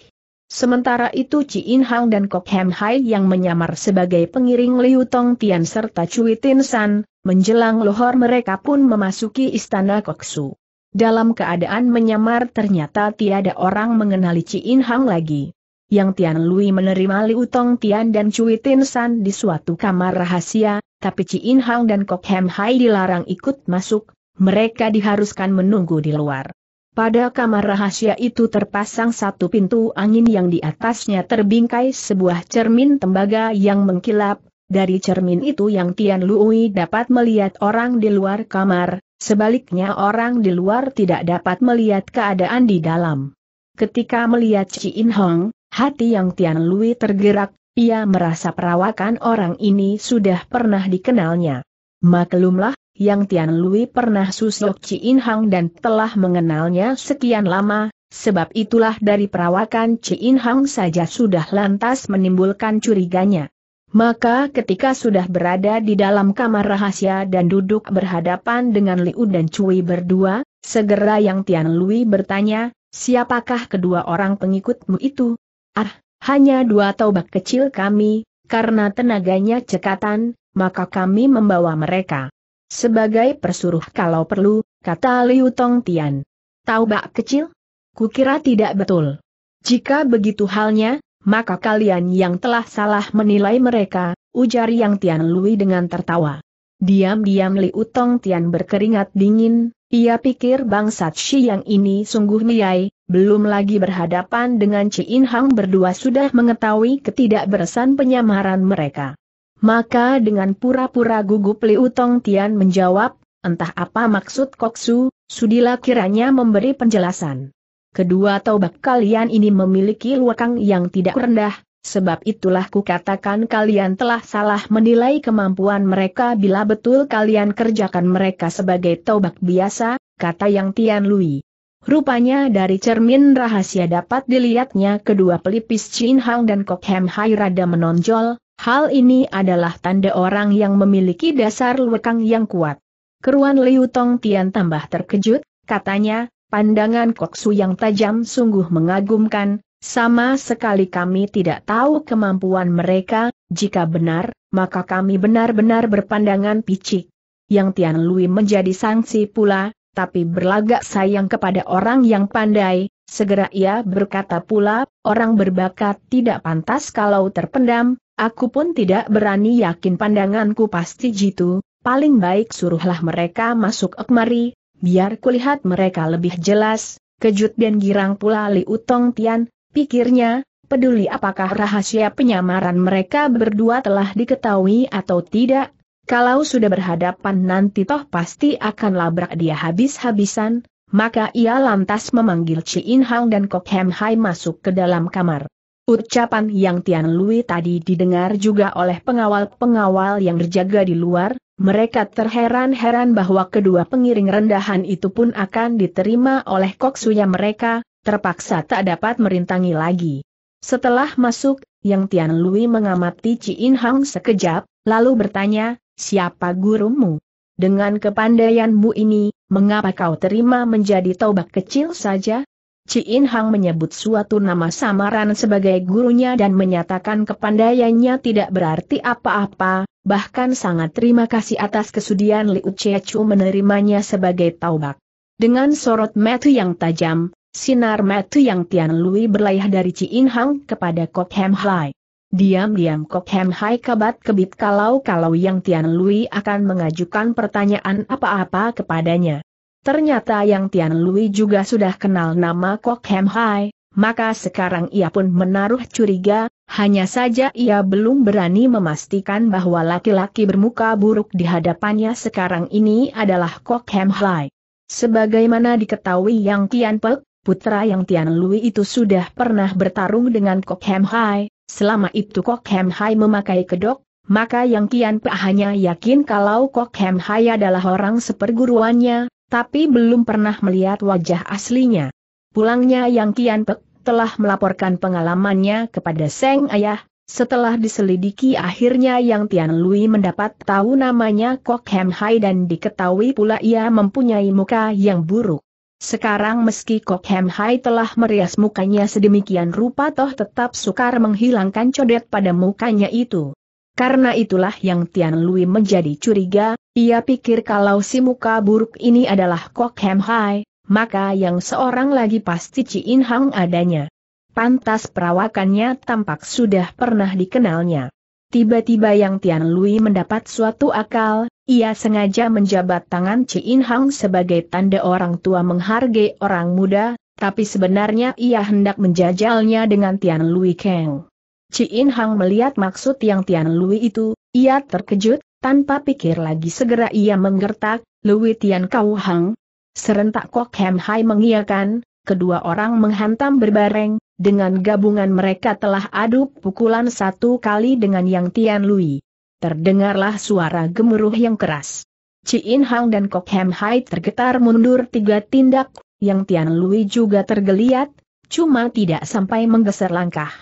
Sementara itu Ci In Hang dan Kok Hem Hai yang menyamar sebagai pengiring Liu Tong Tian serta Cui Tin San, menjelang lohor mereka pun memasuki istana Koksu. Dalam keadaan menyamar ternyata tiada orang mengenali Ci In Hang lagi. Yang Tian Lui menerima Liu Tong Tian dan Cui Tin San di suatu kamar rahasia, tapi Ci In Hang dan Kok Hem Hai dilarang ikut masuk, mereka diharuskan menunggu di luar. Pada kamar rahasia itu terpasang satu pintu angin yang di atasnya terbingkai sebuah cermin tembaga yang mengkilap, dari cermin itu yang Tian Lui dapat melihat orang di luar kamar, sebaliknya orang di luar tidak dapat melihat keadaan di dalam. Ketika melihat Ci In Hong, hati yang Tian Lui tergerak, ia merasa perawakan orang ini sudah pernah dikenalnya. Maklumlah, yang Tian Lui pernah susuk Ci In Hang dan telah mengenalnya sekian lama, sebab itulah dari perawakan Ci In Hang saja sudah lantas menimbulkan curiganya. Maka ketika sudah berada di dalam kamar rahasia dan duduk berhadapan dengan Liu dan Cui berdua, segera yang Tian Lui bertanya, siapakah kedua orang pengikutmu itu? Ah, hanya dua taubak kecil kami, karena tenaganya cekatan, maka kami membawa mereka. Sebagai persuruh kalau perlu, kata Liu Tong Tian. Taubak kecil? Kukira tidak betul. Jika begitu halnya, maka kalian yang telah salah menilai mereka, ujar Yang Tian Lui dengan tertawa. Diam-diam Liu Tong Tian berkeringat dingin, ia pikir bangsat Shi yang ini sungguh miai, belum lagi berhadapan dengan Ci In Hang berdua sudah mengetahui ketidakberesan penyamaran mereka. Maka dengan pura-pura gugup Liu Tong Tian menjawab, entah apa maksud Koksu, sudilah kiranya memberi penjelasan. Kedua taubak kalian ini memiliki luakang yang tidak rendah, sebab itulah kukatakan kalian telah salah menilai kemampuan mereka bila betul kalian kerjakan mereka sebagai taubak biasa, kata yang Tian Lui. Rupanya dari cermin rahasia dapat dilihatnya kedua pelipis Chin Hang dan Kok Hem Hai rada menonjol, Hal ini adalah tanda orang yang memiliki dasar lekang yang kuat. Keruan Liu Tong Tian tambah terkejut, katanya, pandangan Koksu yang tajam sungguh mengagumkan, sama sekali kami tidak tahu kemampuan mereka, jika benar, maka kami benar-benar berpandangan picik. Yang Tian Lui menjadi sanksi pula, tapi berlagak sayang kepada orang yang pandai, segera ia berkata pula, orang berbakat tidak pantas kalau terpendam, Aku pun tidak berani yakin pandanganku pasti jitu, paling baik suruhlah mereka masuk kemari, biar kulihat mereka lebih jelas, kejut dan girang pula Li Utong Tian, pikirnya, peduli apakah rahasia penyamaran mereka berdua telah diketahui atau tidak, kalau sudah berhadapan nanti toh pasti akan labrak dia habis-habisan, maka ia lantas memanggil Ci In Hang dan Kok Hem Hai masuk ke dalam kamar. Ucapan yang Tian Lui tadi didengar juga oleh pengawal-pengawal yang berjaga di luar, mereka terheran-heran bahwa kedua pengiring rendahan itu pun akan diterima oleh Kok Suya mereka, terpaksa tak dapat merintangi lagi. Setelah masuk, Yang Tian Lui mengamati Ci In Hang sekejap, lalu bertanya, siapa gurumu? Dengan kepandaianmu ini, mengapa kau terima menjadi taubak kecil saja? Ci In Hang menyebut suatu nama samaran sebagai gurunya dan menyatakan kepandaiannya tidak berarti apa-apa, bahkan sangat terima kasih atas kesudian Liu Chechu menerimanya sebagai taubak. Dengan sorot mata yang tajam, sinar mata yang Tian Lui berlayah dari Ci In Hang kepada Kok Hem Hai. Diam-diam Kok Hem Hai kebat kebit kalau-kalau yang Tian Lui akan mengajukan pertanyaan apa-apa kepadanya. Ternyata yang Tian Lui juga sudah kenal nama Kok Hem Hai, maka sekarang ia pun menaruh curiga, hanya saja ia belum berani memastikan bahwa laki-laki bermuka buruk di hadapannya sekarang ini adalah Kok Hem Hai. Sebagaimana diketahui Yang Kian Pek, putra Yang Tian Lui itu sudah pernah bertarung dengan Kok Hem Hai, selama itu Kok Hem Hai memakai kedok, maka Yang Kian Pek hanya yakin kalau Kok Hem Hai adalah orang seperguruannya, tapi belum pernah melihat wajah aslinya. Pulangnya Yang Kian Pek telah melaporkan pengalamannya kepada Seng Ayah, setelah diselidiki akhirnya Yang Tian Lui mendapat tahu namanya Kok Hem Hai dan diketahui pula ia mempunyai muka yang buruk. Sekarang meski Kok Hem Hai telah merias mukanya sedemikian rupa toh tetap sukar menghilangkan codet pada mukanya itu. Karena itulah yang Tian Lui menjadi curiga, ia pikir kalau si muka buruk ini adalah Kok Hem Hai, maka yang seorang lagi pasti Ci In Hang adanya. Pantas perawakannya tampak sudah pernah dikenalnya. Tiba-tiba yang Tian Lui mendapat suatu akal, ia sengaja menjabat tangan Ci In Hang sebagai tanda orang tua menghargai orang muda, tapi sebenarnya ia hendak menjajalnya dengan Tian Lui Kang. Ci In Hang melihat maksud yang Tian Lui itu, ia terkejut, tanpa pikir lagi segera ia menggertak, Lui Tian Kau Hang. Serentak Kok Hem Hai mengiyakan, kedua orang menghantam berbareng, dengan gabungan mereka telah adu pukulan satu kali dengan Yang Tian Lui. Terdengarlah suara gemuruh yang keras. Ci In Hang dan Kok Hem Hai tergetar mundur tiga tindak, Yang Tian Lui juga tergeliat, cuma tidak sampai menggeser langkah.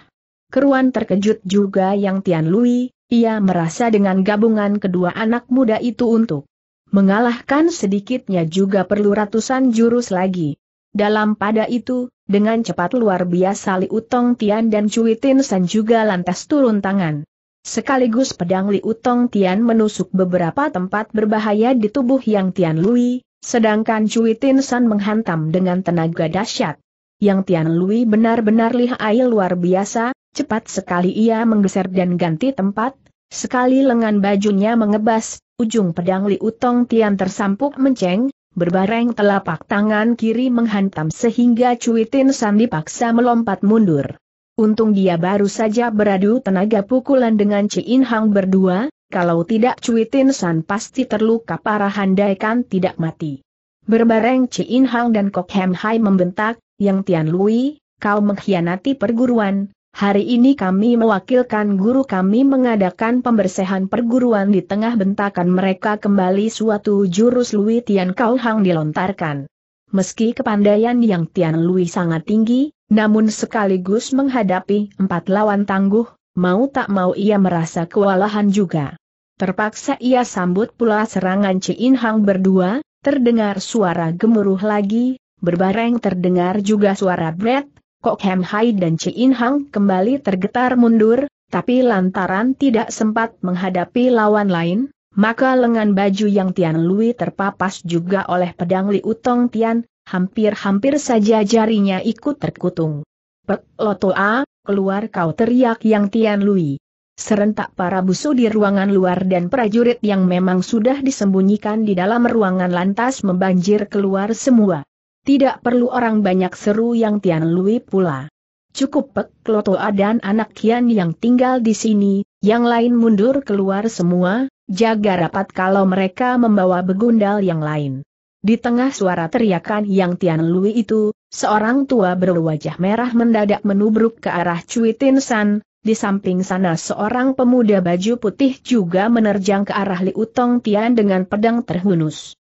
Keruan terkejut juga yang Tian Lui, ia merasa dengan gabungan kedua anak muda itu untuk mengalahkan sedikitnya juga perlu ratusan jurus lagi. Dalam pada itu, dengan cepat luar biasa Li Utong Tian dan Cui Tin San juga lantas turun tangan. Sekaligus pedang Li Utong Tian menusuk beberapa tempat berbahaya di tubuh yang Tian Lui, sedangkan Cui Tin San menghantam dengan tenaga dahsyat. Yang Tian Lui benar-benar lihai luar biasa, Cepat sekali ia menggeser dan ganti tempat, sekali lengan bajunya mengebas, ujung pedang Li Utong Tian tersampuk menceng, berbareng telapak tangan kiri menghantam sehingga Cui Tin San dipaksa melompat mundur. Untung dia baru saja beradu tenaga pukulan dengan Ci In Hang berdua, kalau tidak Cui Tin San pasti terluka parah handaikan tidak mati. Berbareng Ci In Hang dan Kok Hem Hai membentak, yang Tian Lui, kau mengkhianati perguruan, Hari ini kami mewakilkan guru kami mengadakan pembersihan perguruan di tengah bentakan mereka kembali suatu jurus Lui Tian Kau Hang dilontarkan. Meski kepandaian yang Tian Lui sangat tinggi, namun sekaligus menghadapi empat lawan tangguh, mau tak mau ia merasa kewalahan juga. Terpaksa ia sambut pula serangan In Hang berdua, terdengar suara gemuruh lagi, berbareng terdengar juga suara Brett, Kok Hem Hai dan In Hang kembali tergetar mundur, tapi lantaran tidak sempat menghadapi lawan lain, maka lengan baju yang Tian Lui terpapas juga oleh pedang Li Utong Tian, hampir-hampir saja jarinya ikut terkutung. Pek Loto A, keluar kau teriak yang Tian Lui. Serentak para busu di ruangan luar dan prajurit yang memang sudah disembunyikan di dalam ruangan lantas membanjir keluar semua. Tidak perlu orang banyak seru yang Tian Lui pula. Cukup Pek Klotoa dan anak Kian yang tinggal di sini, yang lain mundur keluar semua, jaga rapat kalau mereka membawa begundal yang lain. di tengah suara teriakan yang Tian Lui itu, seorang tua berwajah merah mendadak menubruk ke arah Cui Tin San, di samping sana seorang pemuda baju putih juga menerjang ke arah Li Utong Tian dengan pedang terhunus.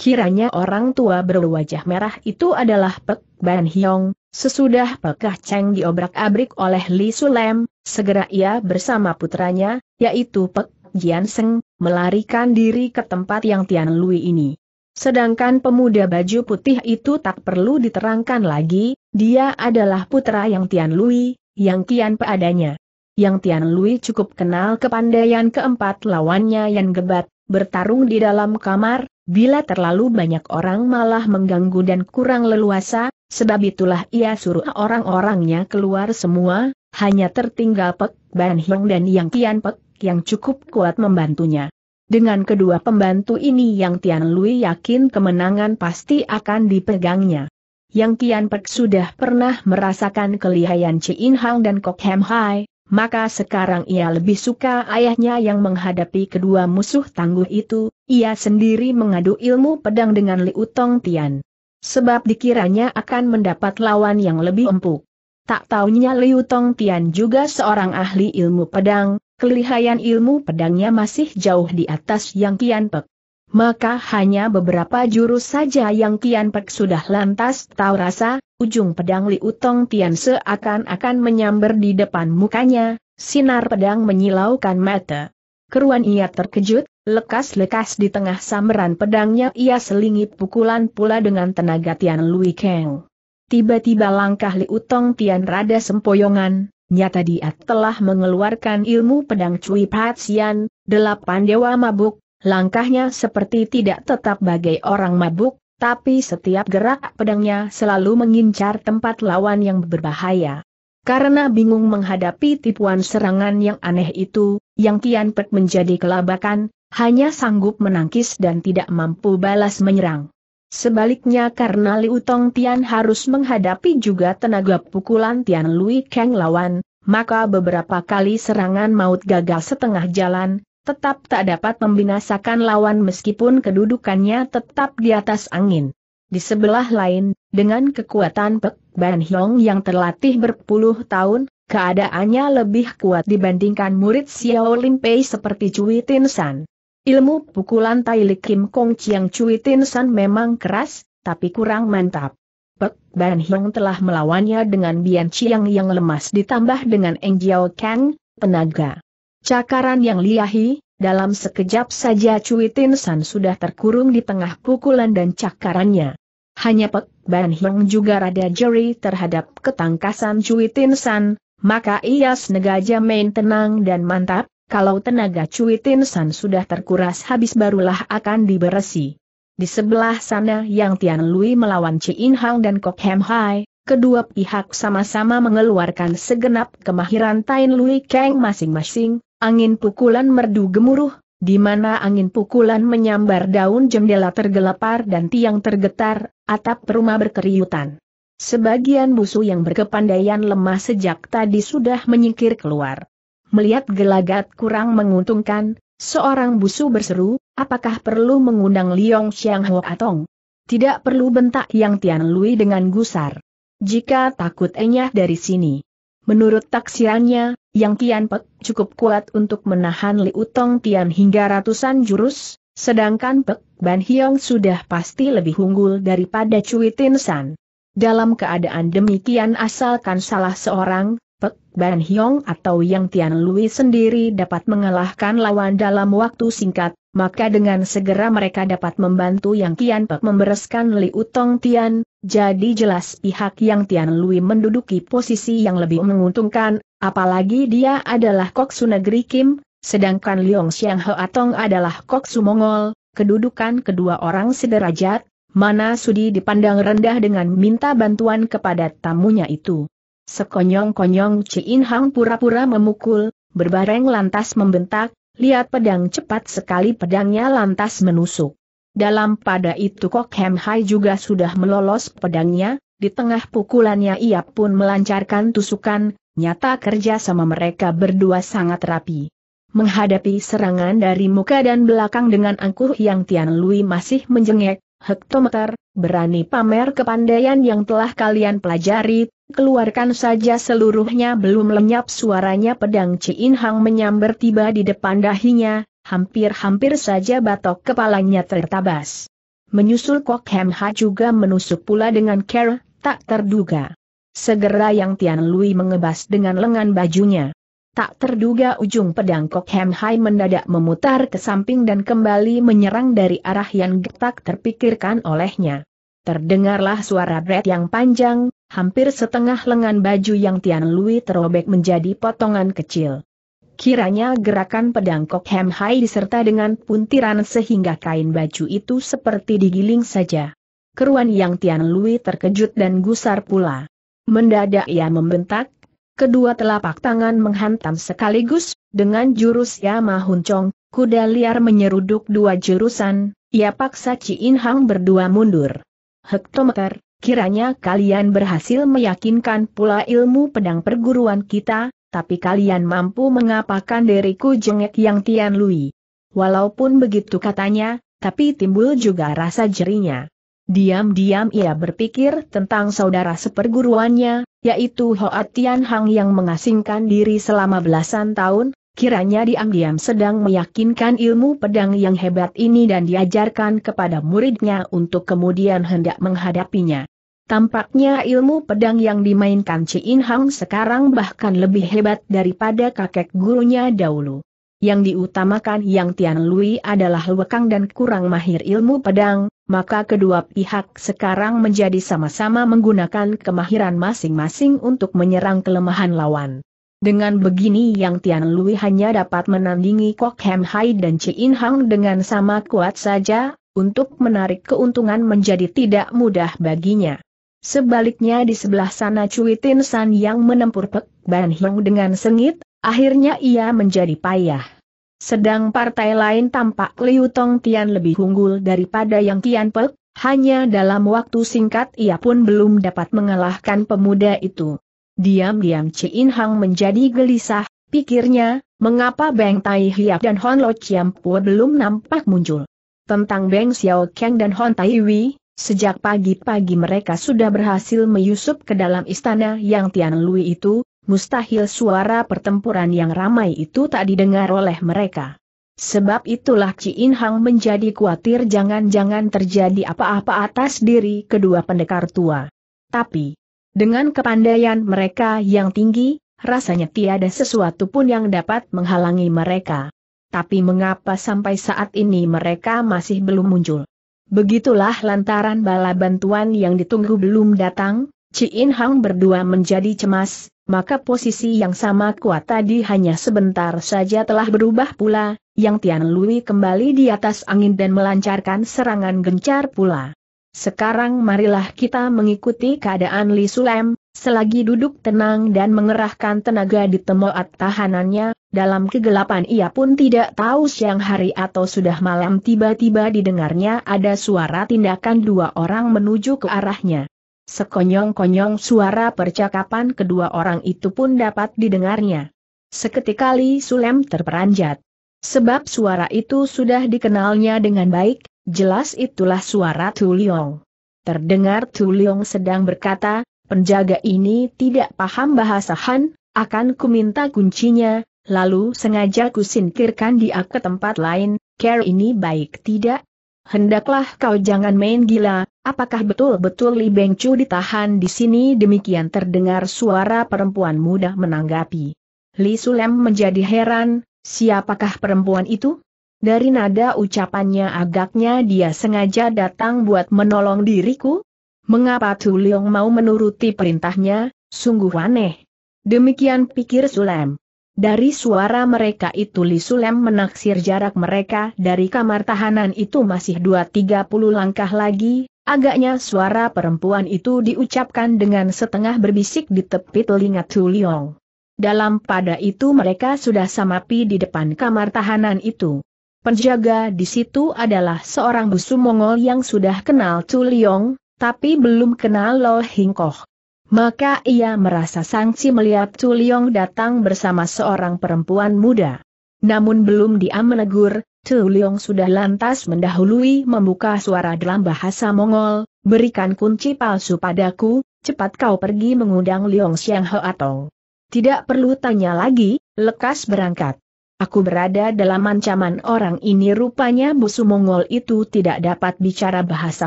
Kiranya orang tua berwajah merah itu adalah Pek Ban Hiong, sesudah Pekah Cheng diobrak-abrik oleh Li Sulem, segera ia bersama putranya, yaitu Pek Jian Seng, melarikan diri ke tempat yang Tian Lui ini. Sedangkan pemuda baju putih itu tak perlu diterangkan lagi, dia adalah putra yang Tian Lui, yang kian peadanya. Yang Tian Lui cukup kenal kepandaian keempat lawannya yang gebat, bertarung di dalam kamar, bila terlalu banyak orang malah mengganggu dan kurang leluasa, sebab itulah ia suruh orang-orangnya keluar semua, hanya tertinggal Pek Ban Hiong dan Yang Kian Pek yang cukup kuat membantunya. Dengan kedua pembantu ini yang Tian Lui yakin kemenangan pasti akan dipegangnya. Yang Tian Pek sudah pernah merasakan kelihayan In Hang dan Kok Hem Hai, maka sekarang ia lebih suka ayahnya yang menghadapi kedua musuh tangguh itu, ia sendiri mengadu ilmu pedang dengan Li Utong Tian. Sebab dikiranya akan mendapat lawan yang lebih empuk. Tak taunya Liu Tong Tian juga seorang ahli ilmu pedang, kelihayan ilmu pedangnya masih jauh di atas yang Kian Pek. Maka hanya beberapa jurus saja yang Kian Pek sudah lantas tahu rasa, ujung pedang Li Utong Tian seakan-akan menyambar di depan mukanya, sinar pedang menyilaukan mata. Keruan ia terkejut, lekas-lekas di tengah sambaran pedangnya ia selingi pukulan pula dengan tenaga Tian Lui Keng. Tiba-tiba langkah Li Utong Tian rada sempoyongan, nyata dia telah mengeluarkan ilmu pedang Cui Pat Sian, delapan dewa mabuk, langkahnya seperti tidak tetap bagai orang mabuk, tapi setiap gerak pedangnya selalu mengincar tempat lawan yang berbahaya. Karena bingung menghadapi tipuan serangan yang aneh itu, yang Kian Pek menjadi kelabakan, hanya sanggup menangkis dan tidak mampu balas menyerang. Sebaliknya karena Liu Tong Tian harus menghadapi juga tenaga pukulan Tian Lui Kang lawan, maka beberapa kali serangan maut gagal setengah jalan, tetap tak dapat membinasakan lawan meskipun kedudukannya tetap di atas angin. Di sebelah lain, dengan kekuatan Pek Ban Hiong yang terlatih berpuluh tahun, keadaannya lebih kuat dibandingkan murid Xiao Lim Pei seperti Cui Tin San. Ilmu pukulan Tai Li Kim Kong Chiang Cui Tin San memang keras, tapi kurang mantap. Pek Ban Hiong telah melawannya dengan Bian Chiang yang lemas ditambah dengan Eng Jiao Kang, tenaga. Cakaran yang liahi, dalam sekejap saja Cui Tin San sudah terkurung di tengah pukulan dan cakarannya. Hanya Pek Ban Hiong juga rada jeri terhadap ketangkasan Cui Tin San, maka ia senegaja main tenang dan mantap, kalau tenaga Cui Tin San sudah terkuras habis barulah akan diberesi. Di sebelah sana yang Tian Lui melawan In Hang dan Kok Hem Hai, kedua pihak sama-sama mengeluarkan segenap kemahiran Tain Lui Kang masing-masing, angin pukulan merdu gemuruh, di mana angin pukulan menyambar daun jendela tergelepar dan tiang tergetar, atap rumah berkeriutan. Sebagian musuh yang berkepandaian lemah sejak tadi sudah menyingkir keluar. Melihat gelagat kurang menguntungkan, seorang busu berseru, apakah perlu mengundang Liong Xiang Ho Atong? Tidak perlu bentak yang Tian Lui dengan gusar. Jika takut enyah dari sini. Menurut taksirannya, yang Tian Pek cukup kuat untuk menahan Li Utong Tian hingga ratusan jurus, sedangkan Pek Ban Hiong sudah pasti lebih unggul daripada Cui Tin San. Dalam keadaan demikian asalkan salah seorang, Pek Ban Hiong atau Yang Tian Lui sendiri dapat mengalahkan lawan dalam waktu singkat, maka dengan segera mereka dapat membantu Yang Tian Pek membereskan Li Utong Tian, jadi jelas pihak Yang Tian Lui menduduki posisi yang lebih menguntungkan, apalagi dia adalah Kok Su Negeri Kim, sedangkan Liong Xiang Ho Atong adalah Kok Su Mongol, kedudukan kedua orang sederajat, mana sudi dipandang rendah dengan minta bantuan kepada tamunya itu. Sekonyong-konyong Chin Hang pura-pura memukul, berbareng lantas membentak, lihat pedang cepat sekali pedangnya lantas menusuk. Dalam pada itu Kok Hem Hai juga sudah melolos pedangnya, di tengah pukulannya ia pun melancarkan tusukan, nyata kerja sama mereka berdua sangat rapi. Menghadapi serangan dari muka dan belakang dengan angkuh yang Tian Lui masih menjengek, Hektometer, berani pamer kepandaian yang telah kalian pelajari, keluarkan saja seluruhnya belum lenyap suaranya pedang Ciin Hang menyambar tiba di depan dahinya, hampir-hampir saja batok kepalanya tertabas. Menyusul Kok Hem Ha juga menusuk pula dengan care, tak terduga. Segera yang Tian Lui mengebas dengan lengan bajunya. Tak terduga ujung pedang Kok Hem Hai mendadak memutar ke samping dan kembali menyerang dari arah yang getak terpikirkan olehnya. Terdengarlah suara bret yang panjang, hampir setengah lengan baju yang Tian Lui terobek menjadi potongan kecil. Kiranya gerakan pedang Kok Hem Hai diserta dengan puntiran sehingga kain baju itu seperti digiling saja. Keruan yang Tian Lui terkejut dan gusar pula. Mendadak ia membentak, kedua telapak tangan menghantam sekaligus, dengan jurus Yama Huncong, kuda liar menyeruduk dua jurusan, ia paksa Ciin Hang berdua mundur. Hektometer, kiranya kalian berhasil meyakinkan pula ilmu pedang perguruan kita, tapi kalian mampu mengapakan diriku jengek yang Tian Lui. Walaupun begitu katanya, tapi timbul juga rasa jerinya. Diam-diam ia berpikir tentang saudara seperguruannya, yaitu Hoa Tian Hang yang mengasingkan diri selama belasan tahun, kiranya diam-diam sedang meyakinkan ilmu pedang yang hebat ini dan diajarkan kepada muridnya untuk kemudian hendak menghadapinya. Tampaknya ilmu pedang yang dimainkan In Hang sekarang bahkan lebih hebat daripada kakek gurunya dahulu. Yang diutamakan Yang Tian Lui adalah lekang dan kurang mahir ilmu pedang, maka kedua pihak sekarang menjadi sama-sama menggunakan kemahiran masing-masing untuk menyerang kelemahan lawan. Dengan begini Yang Tian Lui hanya dapat menandingi Kok Hem Hai dan In Hang dengan sama kuat saja, untuk menarik keuntungan menjadi tidak mudah baginya. Sebaliknya di sebelah sana Cui Tin San yang menempur Pek Ban Hiong dengan sengit, akhirnya ia menjadi payah. Sedang partai lain tampak Liu Tong Tian lebih unggul daripada yang Kian Pek, hanya dalam waktu singkat ia pun belum dapat mengalahkan pemuda itu. Diam-diam In Hang menjadi gelisah, pikirnya, mengapa Beng Tai Hiap dan Hon Lo Chiam Pua belum nampak muncul. Tentang Beng Xiao Kang dan Hon Tai Wi, sejak pagi-pagi mereka sudah berhasil menyusup ke dalam istana yang Tian Lui itu, mustahil suara pertempuran yang ramai itu tak didengar oleh mereka. Sebab itulah In Hang menjadi khawatir jangan-jangan terjadi apa-apa atas diri kedua pendekar tua. Tapi, dengan kepandaian mereka yang tinggi, rasanya tiada sesuatu pun yang dapat menghalangi mereka. Tapi mengapa sampai saat ini mereka masih belum muncul? Begitulah lantaran bala bantuan yang ditunggu belum datang, In Hang berdua menjadi cemas, maka posisi yang sama kuat tadi hanya sebentar saja telah berubah pula, yang Tian Lui kembali di atas angin dan melancarkan serangan gencar pula. Sekarang marilah kita mengikuti keadaan Li Sulem, selagi duduk tenang dan mengerahkan tenaga di temoat tahanannya, dalam kegelapan ia pun tidak tahu siang hari atau sudah malam tiba-tiba didengarnya ada suara tindakan dua orang menuju ke arahnya. Sekonyong-konyong suara percakapan kedua orang itu pun dapat didengarnya. Seketika Li Sulem terperanjat. Sebab suara itu sudah dikenalnya dengan baik, jelas itulah suara Tu Liong. Terdengar Tu Liong sedang berkata, penjaga ini tidak paham bahasa Han, akan kuminta kuncinya, lalu sengaja kusingkirkan dia ke tempat lain, care ini baik tidak? Hendaklah kau jangan main gila, apakah betul-betul Li Bengcu ditahan di sini demikian terdengar suara perempuan muda menanggapi. Li Sulem menjadi heran, siapakah perempuan itu? Dari nada ucapannya agaknya dia sengaja datang buat menolong diriku? Mengapa Tu Leong mau menuruti perintahnya, sungguh aneh. Demikian pikir Sulem. Dari suara mereka itu Li Sulem menaksir jarak mereka dari kamar tahanan itu masih 2-30 langkah lagi, agaknya suara perempuan itu diucapkan dengan setengah berbisik di tepi telinga Tu Liong. Dalam pada itu mereka sudah samapi di depan kamar tahanan itu. Penjaga di situ adalah seorang busu Mongol yang sudah kenal Tu Liong, tapi belum kenal Lo Hingkoh. Maka ia merasa sangsi melihat Tu Liong datang bersama seorang perempuan muda. Namun belum dia menegur, Tu Liong sudah lantas mendahului membuka suara dalam bahasa Mongol, berikan kunci palsu padaku, cepat kau pergi mengundang Liong Xiang atau. Tidak perlu tanya lagi, lekas berangkat. Aku berada dalam ancaman orang ini rupanya busu Mongol itu tidak dapat bicara bahasa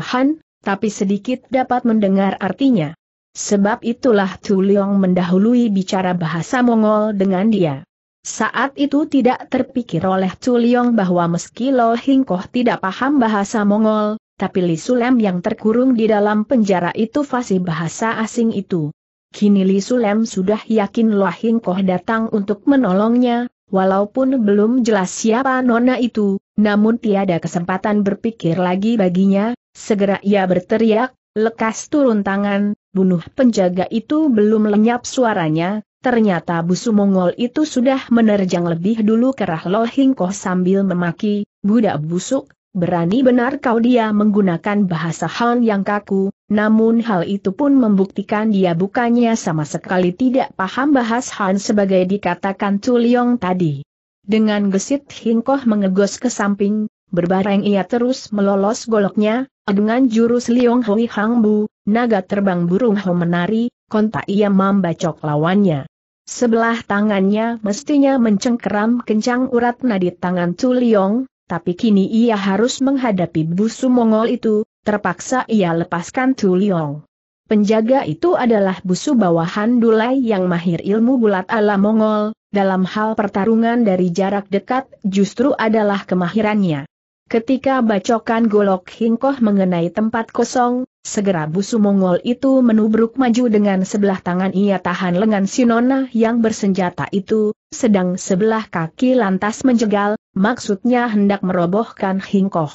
Han, tapi sedikit dapat mendengar artinya. Sebab itulah Tu Liong mendahului bicara bahasa Mongol dengan dia. Saat itu tidak terpikir oleh Tu Liong bahwa meski Lo Hingkoh tidak paham bahasa Mongol, tapi Li Sulem yang terkurung di dalam penjara itu fasih bahasa asing itu. Kini Li Sulem sudah yakin Lo Hingkoh datang untuk menolongnya, walaupun belum jelas siapa nona itu, namun tiada kesempatan berpikir lagi baginya, segera ia berteriak, lekas turun tangan, bunuh penjaga itu belum lenyap suaranya, Ternyata busu Mongol itu sudah menerjang lebih dulu kerah Lo Hingkoh sambil memaki, budak busuk, berani benar kau dia menggunakan bahasa Han yang kaku, namun hal itu pun membuktikan dia bukannya sama sekali tidak paham bahasa Han sebagai dikatakan Tuliong tadi. Dengan gesit Hingkoh mengegos ke samping, berbareng ia terus melolos goloknya, dengan jurus Liong Hui Hang Bu, naga terbang burung Ho menari, kontak ia membacok lawannya. Sebelah tangannya mestinya mencengkeram kencang urat nadi tangan Liong, tapi kini ia harus menghadapi busu Mongol itu, terpaksa ia lepaskan Liong. Penjaga itu adalah busu bawahan Dulai yang mahir ilmu bulat ala Mongol, dalam hal pertarungan dari jarak dekat justru adalah kemahirannya. Ketika bacokan golok hingkoh mengenai tempat kosong, segera busu Mongol itu menubruk maju dengan sebelah tangan ia tahan lengan Sinona yang bersenjata itu, sedang sebelah kaki lantas menjegal, maksudnya hendak merobohkan hingkoh.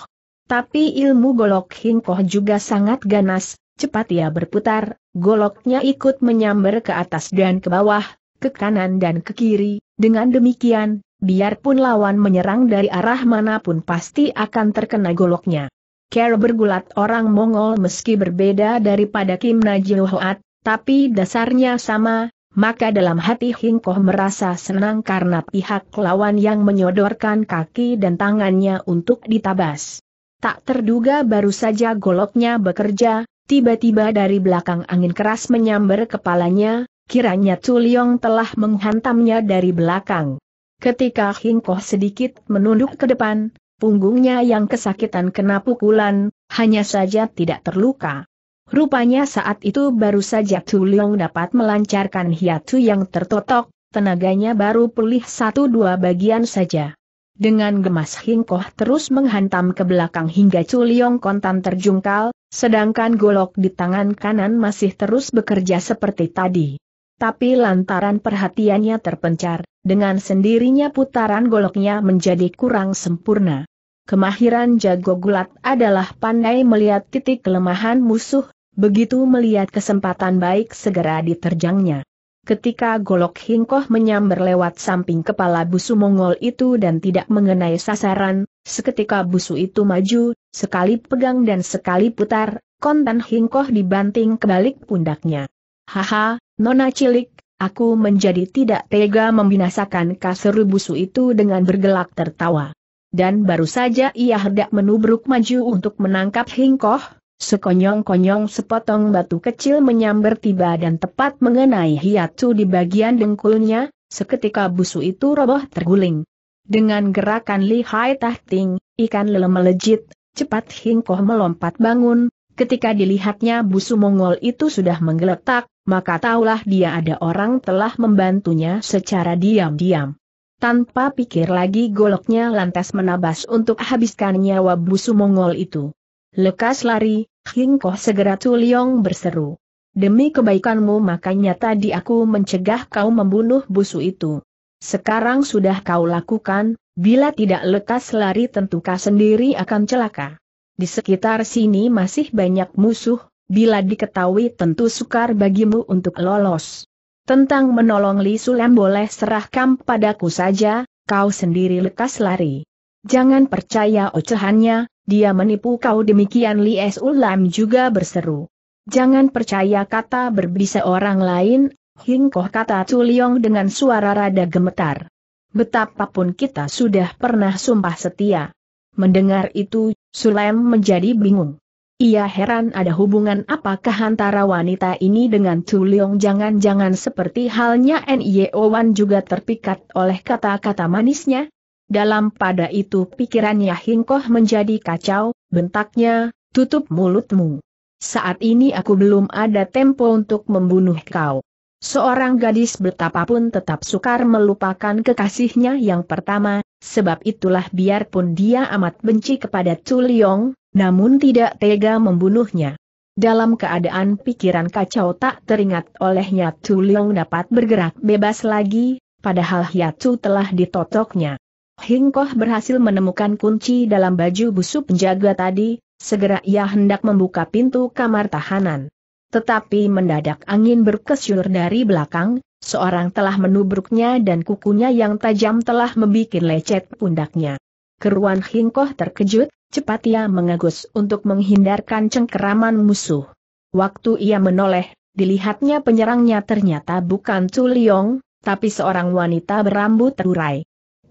Tapi ilmu golok hingkoh juga sangat ganas, cepat ia berputar, goloknya ikut menyambar ke atas dan ke bawah, ke kanan dan ke kiri, dengan demikian, biarpun lawan menyerang dari arah mana pun pasti akan terkena goloknya. Care bergulat orang Mongol meski berbeda daripada Kim Najilhoat, tapi dasarnya sama, maka dalam hati Hingkoh merasa senang karena pihak lawan yang menyodorkan kaki dan tangannya untuk ditabas. Tak terduga baru saja goloknya bekerja, tiba-tiba dari belakang angin keras menyambar kepalanya, kiranya Tuliong telah menghantamnya dari belakang. Ketika Hingkoh sedikit menunduk ke depan, punggungnya yang kesakitan kena pukulan, hanya saja tidak terluka. Rupanya saat itu baru saja Tu Leong dapat melancarkan hiatu yang tertotok, tenaganya baru pulih satu dua bagian saja. Dengan gemas Hingkoh terus menghantam ke belakang hingga Tu Leong kontan terjungkal, sedangkan golok di tangan kanan masih terus bekerja seperti tadi. Tapi lantaran perhatiannya terpencar, dengan sendirinya putaran goloknya menjadi kurang sempurna. Kemahiran jago gulat adalah pandai melihat titik kelemahan musuh, begitu melihat kesempatan baik segera diterjangnya. Ketika golok hingkoh menyambar lewat samping kepala busu Mongol itu dan tidak mengenai sasaran, seketika busu itu maju, sekali pegang dan sekali putar, kontan hingkoh dibanting kebalik pundaknya. Haha, nona cilik, Aku menjadi tidak tega membinasakan kasur busu itu dengan bergelak tertawa. Dan baru saja ia hendak menubruk maju untuk menangkap Hingkoh, sekonyong-konyong sepotong batu kecil menyambar tiba dan tepat mengenai hiatu di bagian dengkulnya, seketika busu itu roboh terguling. Dengan gerakan lihai tahting, ikan lele melejit, cepat Hingkoh melompat bangun, ketika dilihatnya busu Mongol itu sudah menggeletak, maka taulah dia ada orang telah membantunya secara diam-diam. Tanpa pikir lagi goloknya lantas menabas untuk habiskan nyawa busu Mongol itu. Lekas lari, Hingkoh segera Tuliong berseru. Demi kebaikanmu makanya tadi aku mencegah kau membunuh busu itu. Sekarang sudah kau lakukan, bila tidak lekas lari tentu kau sendiri akan celaka. Di sekitar sini masih banyak musuh, bila diketahui tentu sukar bagimu untuk lolos. Tentang menolong Li Sulem boleh serahkan padaku saja, kau sendiri lekas lari. Jangan percaya ocehannya, dia menipu kau demikian Li Sulam juga berseru. Jangan percaya kata berbisa orang lain, Hingkoh kata Tuliong dengan suara rada gemetar. Betapapun kita sudah pernah sumpah setia. Mendengar itu, Sulem menjadi bingung. Ia heran ada hubungan apakah antara wanita ini dengan Tu Leong jangan-jangan seperti halnya N.I.O. Wan juga terpikat oleh kata-kata manisnya. Dalam pada itu pikirannya Hingkoh menjadi kacau, bentaknya, tutup mulutmu. Saat ini aku belum ada tempo untuk membunuh kau. Seorang gadis betapapun tetap sukar melupakan kekasihnya yang pertama, sebab itulah biarpun dia amat benci kepada Tu Leong, namun tidak tega membunuhnya. Dalam keadaan pikiran kacau tak teringat olehnya Tu Leong dapat bergerak bebas lagi, padahal Hiatu telah ditotoknya. Hingkoh berhasil menemukan kunci dalam baju busuk penjaga tadi, segera ia hendak membuka pintu kamar tahanan. Tetapi mendadak angin berkesyur dari belakang, seorang telah menubruknya dan kukunya yang tajam telah membuat lecet pundaknya. Keruan Hingkoh terkejut, cepat ia mengagus untuk menghindarkan cengkeraman musuh. Waktu ia menoleh, dilihatnya penyerangnya ternyata bukan Chu Liong, tapi seorang wanita berambut terurai.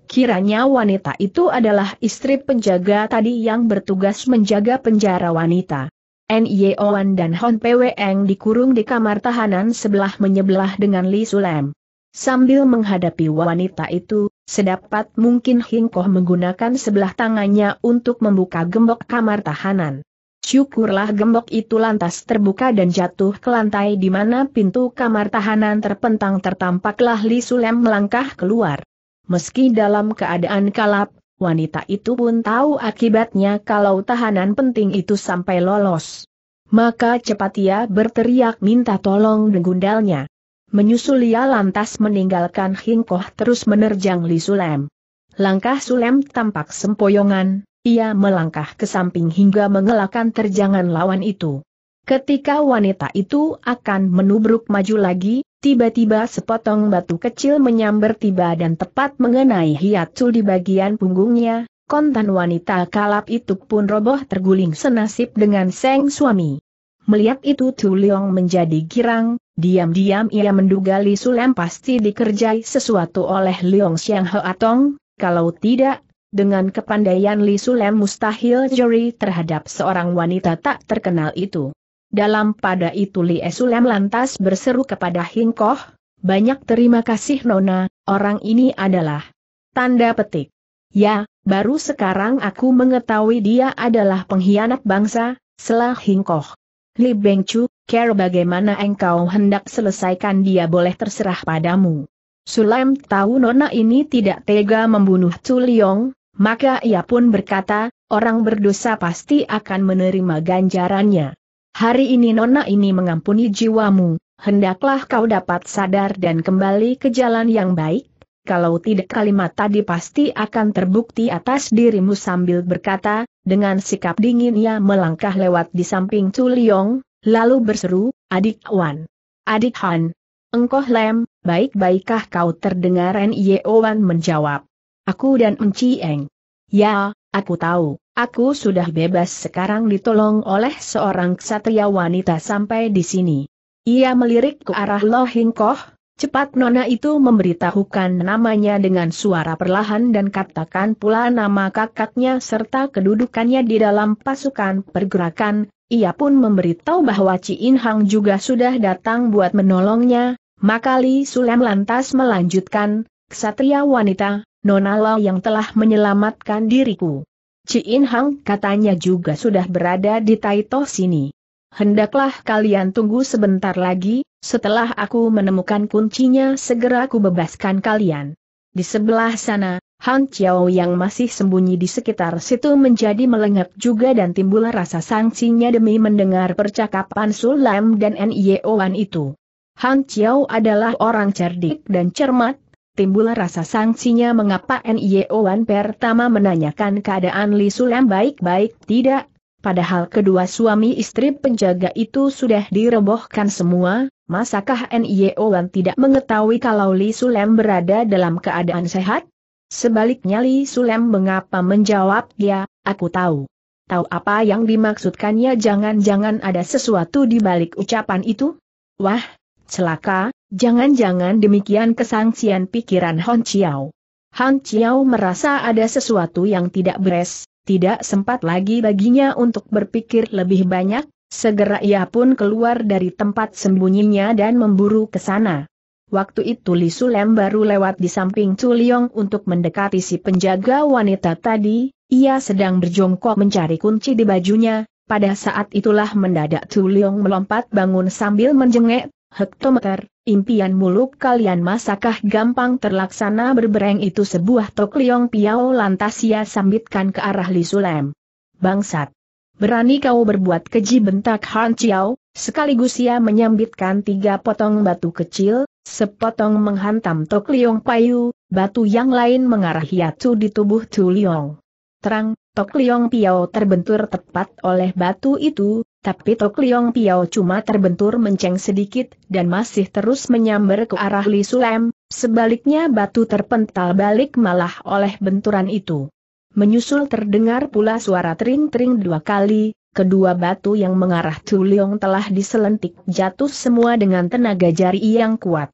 Kiranya wanita itu adalah istri penjaga tadi yang bertugas menjaga penjara wanita. Owan dan Hon Pweng dikurung di kamar tahanan sebelah menyebelah dengan Li Sulem. Sambil menghadapi wanita itu, sedapat mungkin Hingkoh menggunakan sebelah tangannya untuk membuka gembok kamar tahanan. Syukurlah gembok itu lantas terbuka dan jatuh ke lantai di mana pintu kamar tahanan terpentang tertampaklah Li Sulem melangkah keluar. Meski dalam keadaan kalap, wanita itu pun tahu akibatnya kalau tahanan penting itu sampai lolos. Maka cepat ia berteriak minta tolong gundalnya. Menyusul ia lantas meninggalkan Hingkoh terus menerjang Li Sulem. Langkah Sulem tampak sempoyongan, ia melangkah ke samping hingga mengelakkan terjangan lawan itu. Ketika wanita itu akan menubruk maju lagi, tiba-tiba sepotong batu kecil menyambar tiba dan tepat mengenai hiatul di bagian punggungnya, kontan wanita kalap itu pun roboh terguling senasib dengan seng suami. Melihat itu Tu Leong menjadi girang, diam-diam ia menduga Li Sulem pasti dikerjai sesuatu oleh Leong Xiang Hoatong, kalau tidak, dengan kepandaian Li Sulem mustahil juri terhadap seorang wanita tak terkenal itu. Dalam pada itu Li Sulem lantas berseru kepada Hingkoh, banyak terima kasih Nona, orang ini adalah tanda petik. Ya, baru sekarang aku mengetahui dia adalah pengkhianat bangsa, selah Hingkoh. Li Bengcu, care bagaimana engkau hendak selesaikan dia boleh terserah padamu. Sulaim tahu nona ini tidak tega membunuh Chu Liong, maka ia pun berkata, orang berdosa pasti akan menerima ganjarannya. Hari ini nona ini mengampuni jiwamu, hendaklah kau dapat sadar dan kembali ke jalan yang baik, kalau tidak kalimat tadi pasti akan terbukti atas dirimu sambil berkata, dengan sikap dingin ia melangkah lewat di samping Chu Liong, lalu berseru, adik Wan. Adik Han. Engkoh lem, baik-baikkah kau terdengar N.I.O. Wan menjawab. Aku dan Enci Eng. Ya, aku tahu, aku sudah bebas sekarang ditolong oleh seorang ksatria wanita sampai di sini. Ia melirik ke arah Lohingkoh, Cepat nona itu memberitahukan namanya dengan suara perlahan dan katakan pula nama kakaknya serta kedudukannya di dalam pasukan pergerakan, ia pun memberitahu bahwa Ci In Hang juga sudah datang buat menolongnya, maka Li Sulem lantas melanjutkan, Ksatria wanita, Nona Lo yang telah menyelamatkan diriku. Ci In Hang katanya juga sudah berada di Taito sini. Hendaklah kalian tunggu sebentar lagi, setelah aku menemukan kuncinya segera aku bebaskan kalian. Di sebelah sana, Han Chiao yang masih sembunyi di sekitar situ menjadi melengak juga dan timbul rasa sangsinya demi mendengar percakapan Sulam dan N.I.O.An itu. Han Chiao adalah orang cerdik dan cermat, timbul rasa sangsinya mengapa N.I.O.An pertama menanyakan keadaan Li Sulam baik-baik tidak, Padahal kedua suami istri penjaga itu sudah dirobohkan semua, masakah Wan tidak mengetahui kalau Li Sulem berada dalam keadaan sehat? Sebaliknya Li Sulem mengapa menjawab dia, aku tahu. Tahu apa yang dimaksudkannya jangan-jangan ada sesuatu di balik ucapan itu? Wah, celaka, jangan-jangan demikian kesangsian pikiran Hon Chiao. Han Chiao merasa ada sesuatu yang tidak beres, tidak sempat lagi baginya untuk berpikir lebih banyak, segera ia pun keluar dari tempat sembunyinya dan memburu ke sana. Waktu itu Li Sulem baru lewat di samping Culiong untuk mendekati si penjaga wanita tadi, ia sedang berjongkok mencari kunci di bajunya, pada saat itulah mendadak Culiong melompat bangun sambil menjengek, hektometer, impian muluk kalian masakah gampang terlaksana berbereng itu sebuah tok liong piao lantas ia sambitkan ke arah Li Sulem. Bangsat! Berani kau berbuat keji bentak Han Chiao, sekaligus ia menyambitkan tiga potong batu kecil, sepotong menghantam tok liong payu, batu yang lain mengarah hiatu di tubuh Tu Liong. Terang, tok liong piao terbentur tepat oleh batu itu, tapi Tok Liong Piao cuma terbentur menceng sedikit dan masih terus menyambar ke arah Li Sulem, sebaliknya batu terpental balik malah oleh benturan itu. Menyusul terdengar pula suara tering-tering dua kali, kedua batu yang mengarah Tu Liong telah diselentik jatuh semua dengan tenaga jari yang kuat.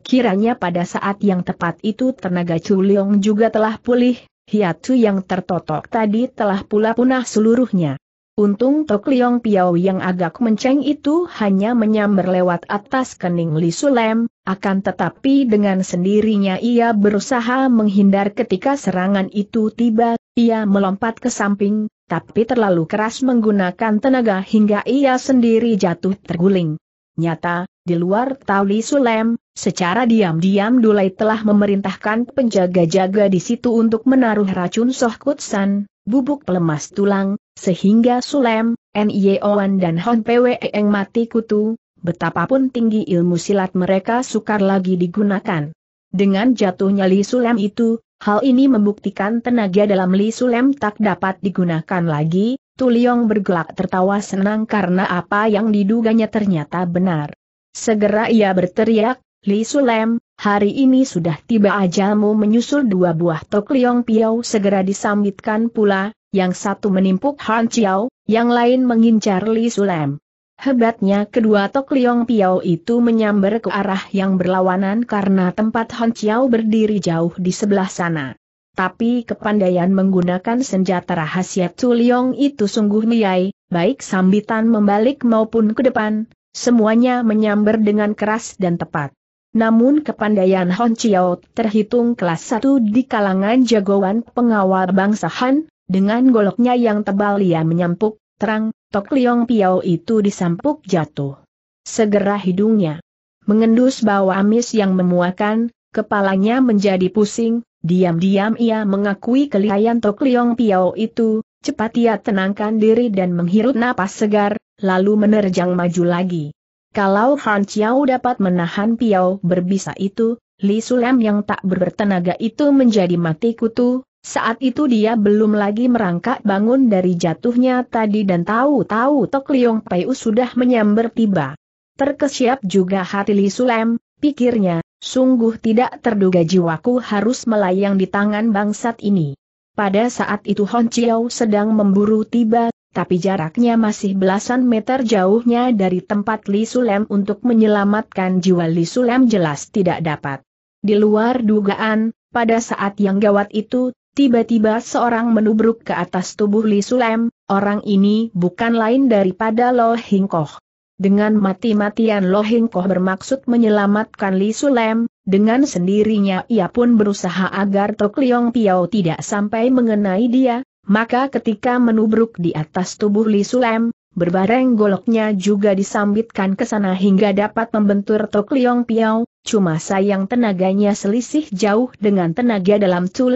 Kiranya pada saat yang tepat itu tenaga Chu Liong juga telah pulih, hiatu yang tertotok tadi telah pula punah seluruhnya. Untung Tok Liong Piao yang agak menceng itu hanya menyambar lewat atas kening Li Sulem, akan tetapi dengan sendirinya ia berusaha menghindar ketika serangan itu tiba, ia melompat ke samping, tapi terlalu keras menggunakan tenaga hingga ia sendiri jatuh terguling. Nyata, di luar tahu Li Sulem, secara diam-diam Dulai telah memerintahkan penjaga-jaga di situ untuk menaruh racun Soh Kutsan, bubuk pelemas tulang, sehingga Sulem, Nyeoan dan Hon Pwe Eng mati kutu, betapapun tinggi ilmu silat mereka sukar lagi digunakan. Dengan jatuhnya Li Sulem itu, hal ini membuktikan tenaga dalam Li Sulem tak dapat digunakan lagi, Tuliong bergelak tertawa senang karena apa yang diduganya ternyata benar. Segera ia berteriak, Li Sulem, hari ini sudah tiba ajalmu menyusul dua buah tok liong piau segera disambitkan pula, yang satu menimpuk Han Chiao, yang lain mengincar Li Sulem. Hebatnya kedua tok liong piau itu menyambar ke arah yang berlawanan karena tempat Han Chiao berdiri jauh di sebelah sana. Tapi kepandaian menggunakan senjata rahasia Tu Liong itu sungguh niai, baik sambitan membalik maupun ke depan, semuanya menyambar dengan keras dan tepat. Namun kepandaian Hon Chiao terhitung kelas satu di kalangan jagoan pengawal bangsa Han, dengan goloknya yang tebal ia menyampuk, terang, Tok Liong Piao itu disampuk jatuh. Segera hidungnya mengendus bau amis yang memuakan, kepalanya menjadi pusing, diam-diam ia mengakui kelihayan Tok Liong Piao itu, cepat ia tenangkan diri dan menghirup napas segar, lalu menerjang maju lagi. Kalau Han Chiao dapat menahan Piao berbisa itu, Li Sulem yang tak bertenaga itu menjadi mati kutu, saat itu dia belum lagi merangkak bangun dari jatuhnya tadi dan tahu-tahu Tok Liong Paiu sudah menyambar tiba. Terkesiap juga hati Li Sulem, pikirnya, sungguh tidak terduga jiwaku harus melayang di tangan bangsat ini. Pada saat itu Hon Chiao sedang memburu tiba, tapi jaraknya masih belasan meter jauhnya dari tempat Li Sulem untuk menyelamatkan jiwa Li Sulem jelas tidak dapat. Di luar dugaan, pada saat yang gawat itu, tiba-tiba seorang menubruk ke atas tubuh Li Sulem, orang ini bukan lain daripada Lo Hingkoh. Dengan mati-matian Lo Hingkoh bermaksud menyelamatkan Li Sulem, dengan sendirinya ia pun berusaha agar Tok Liong Piao tidak sampai mengenai dia, maka ketika menubruk di atas tubuh Li Sulem, berbareng goloknya juga disambitkan ke sana hingga dapat membentur Tok Liong Piao, cuma sayang tenaganya selisih jauh dengan tenaga dalam Tu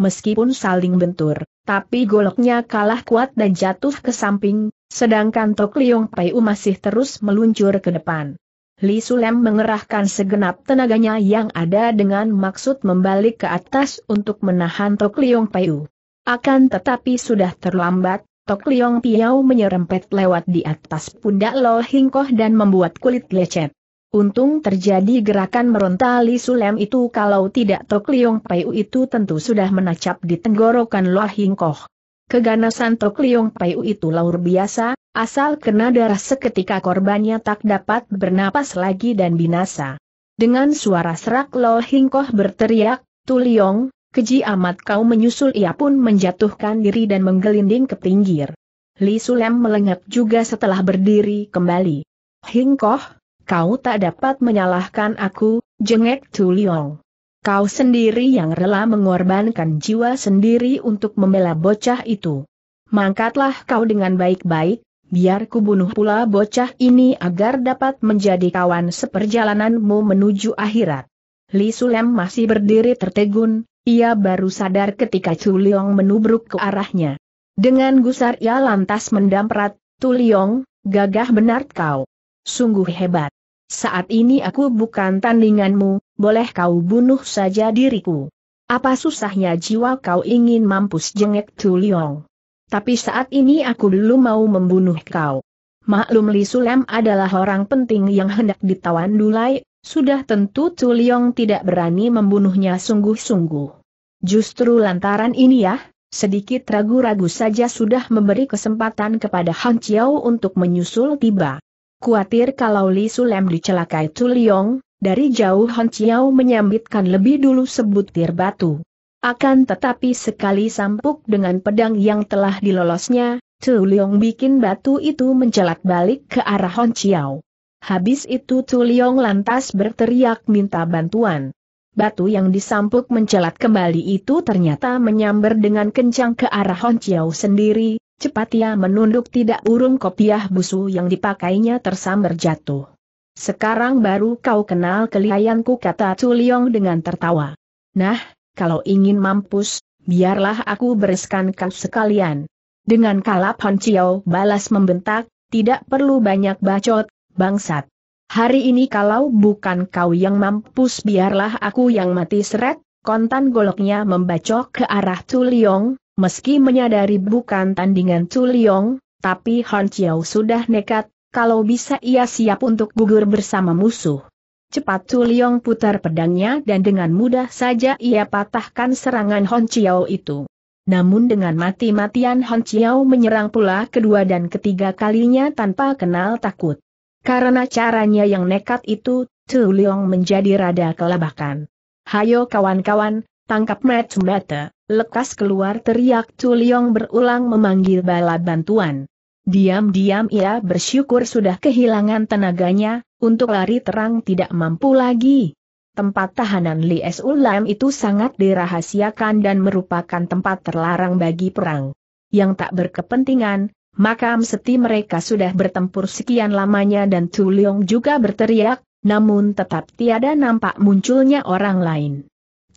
meskipun saling bentur, tapi goloknya kalah kuat dan jatuh ke samping, sedangkan Tok Liong Piao masih terus meluncur ke depan. Li Sulem mengerahkan segenap tenaganya yang ada dengan maksud membalik ke atas untuk menahan Tok Liong Piao. Akan tetapi sudah terlambat, Tok Liong Piao menyerempet lewat di atas pundak Lo Hingkoh dan membuat kulit lecet. Untung terjadi gerakan meronta Li Sulem itu kalau tidak Tok Liong Piao itu tentu sudah menacap di tenggorokan Lo Hingkoh. Keganasan Tok Liong Piao itu luar biasa, asal kena darah seketika korbannya tak dapat bernapas lagi dan binasa. Dengan suara serak Lo Hingkoh berteriak, Tuliong, keji amat kau menyusul ia pun menjatuhkan diri dan menggelinding ke pinggir. Li Sulem melengak juga setelah berdiri kembali. Hingkoh, kau tak dapat menyalahkan aku, jengek Tuliong. Kau sendiri yang rela mengorbankan jiwa sendiri untuk membela bocah itu. Mangkatlah kau dengan baik-baik, biar ku bunuh pula bocah ini agar dapat menjadi kawan seperjalananmu menuju akhirat. Li Sulem masih berdiri tertegun, ia baru sadar ketika Liong menubruk ke arahnya. Dengan gusar ia lantas mendamprat, Liong, gagah benar kau. Sungguh hebat. Saat ini aku bukan tandinganmu, boleh kau bunuh saja diriku. Apa susahnya jiwa kau ingin mampus jengek Liong. Tapi saat ini aku belum mau membunuh kau. Maklum Li Sulem adalah orang penting yang hendak ditawan dulai, sudah tentu Tuliong tidak berani membunuhnya sungguh-sungguh. Justru lantaran ini ya, sedikit ragu-ragu saja sudah memberi kesempatan kepada Han Chiao untuk menyusul tiba. Kuatir kalau Li Sulem dicelakai Tuliong, dari jauh Han Chiao menyambitkan lebih dulu sebutir batu. Akan tetapi sekali sampuk dengan pedang yang telah dilolosnya, Tuliong bikin batu itu mencelat balik ke arah Han Chiao. Habis itu Tuliong lantas berteriak minta bantuan. Batu yang disampuk mencelat kembali itu ternyata menyambar dengan kencang ke arah Hon Chiao sendiri, cepat ia menunduk tidak urung kopiah busu yang dipakainya tersambar jatuh. Sekarang baru kau kenal kelihayanku kata Tuliong dengan tertawa. Nah, kalau ingin mampus, biarlah aku bereskan kau sekalian. Dengan kalap Hon Chiao balas membentak, tidak perlu banyak bacot, bangsat. Hari ini kalau bukan kau yang mampus biarlah aku yang mati seret, kontan goloknya membacok ke arah Tuliong, meski menyadari bukan tandingan Tuliong, tapi Han Chiao sudah nekat, kalau bisa ia siap untuk gugur bersama musuh. Cepat Tuliong putar pedangnya dan dengan mudah saja ia patahkan serangan Hon Chiao itu. Namun dengan mati-matian Hon Chiao menyerang pula kedua dan ketiga kalinya tanpa kenal takut. Karena caranya yang nekat itu, Tu Leong menjadi rada kelabakan. Hayo kawan-kawan, tangkap Mata, lekas keluar teriak Tu Leong berulang memanggil bala bantuan. Diam-diam ia bersyukur sudah kehilangan tenaganya, untuk lari terang tidak mampu lagi. Tempat tahanan Li Ulam itu sangat dirahasiakan dan merupakan tempat terlarang bagi perang. Yang tak berkepentingan, Makam seti mereka sudah bertempur sekian lamanya dan Tu Leong juga berteriak, namun tetap tiada nampak munculnya orang lain.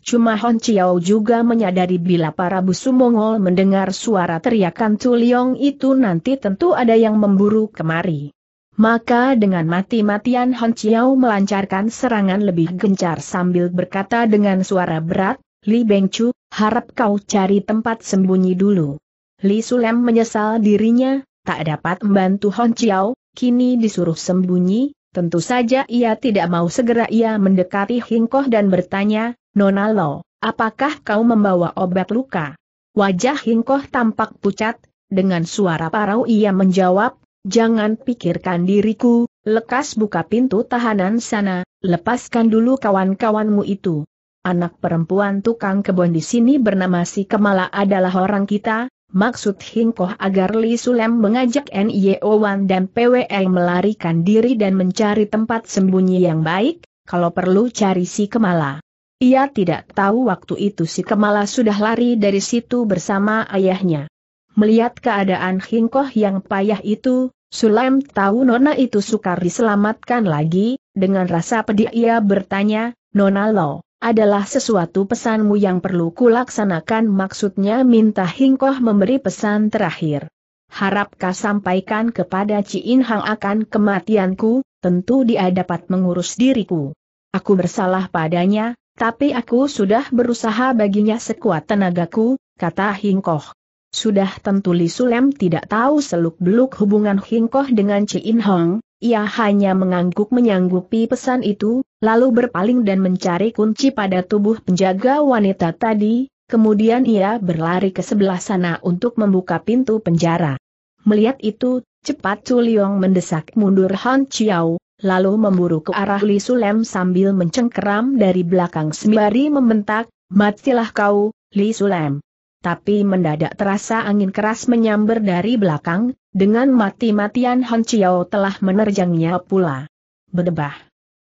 Cuma Hon Chiao juga menyadari bila para busu Mongol mendengar suara teriakan Tu Leong itu nanti tentu ada yang memburu kemari. Maka dengan mati-matian Hon Chiao melancarkan serangan lebih gencar sambil berkata dengan suara berat, Li Bengcu, harap kau cari tempat sembunyi dulu. Li Sulem menyesal dirinya, tak dapat membantu Hon Chiao, kini disuruh sembunyi, tentu saja ia tidak mau segera ia mendekati Hingkoh dan bertanya, Nona Lo, apakah kau membawa obat luka? Wajah Hingkoh tampak pucat, dengan suara parau ia menjawab, jangan pikirkan diriku, lekas buka pintu tahanan sana, lepaskan dulu kawan-kawanmu itu. Anak perempuan tukang kebun di sini bernama si Kemala adalah orang kita, Maksud Hingkoh agar Li Sulem mengajak Nio Wan dan PWE melarikan diri dan mencari tempat sembunyi yang baik, kalau perlu cari si Kemala. Ia tidak tahu waktu itu si Kemala sudah lari dari situ bersama ayahnya. Melihat keadaan Hingkoh yang payah itu, Sulem tahu Nona itu sukar diselamatkan lagi, dengan rasa pedih ia bertanya, Nona Lo, adalah sesuatu pesanmu yang perlu kulaksanakan maksudnya minta Hingkoh memberi pesan terakhir. Harap kau sampaikan kepada Ciin Hang akan kematianku, tentu dia dapat mengurus diriku. Aku bersalah padanya, tapi aku sudah berusaha baginya sekuat tenagaku, kata Hingkoh. Sudah tentu Li Sulem tidak tahu seluk-beluk hubungan Hingkoh dengan Ciin Hang, ia hanya mengangguk menyanggupi pesan itu, lalu berpaling dan mencari kunci pada tubuh penjaga wanita tadi, kemudian ia berlari ke sebelah sana untuk membuka pintu penjara. Melihat itu, cepat Culiong mendesak mundur Han Chiao, lalu memburu ke arah Li Sulem sambil mencengkeram dari belakang sembari membentak, Matilah kau, Li Sulem. Tapi mendadak terasa angin keras menyambar dari belakang, dengan mati-matian Han Chiao telah menerjangnya pula. Berdebah.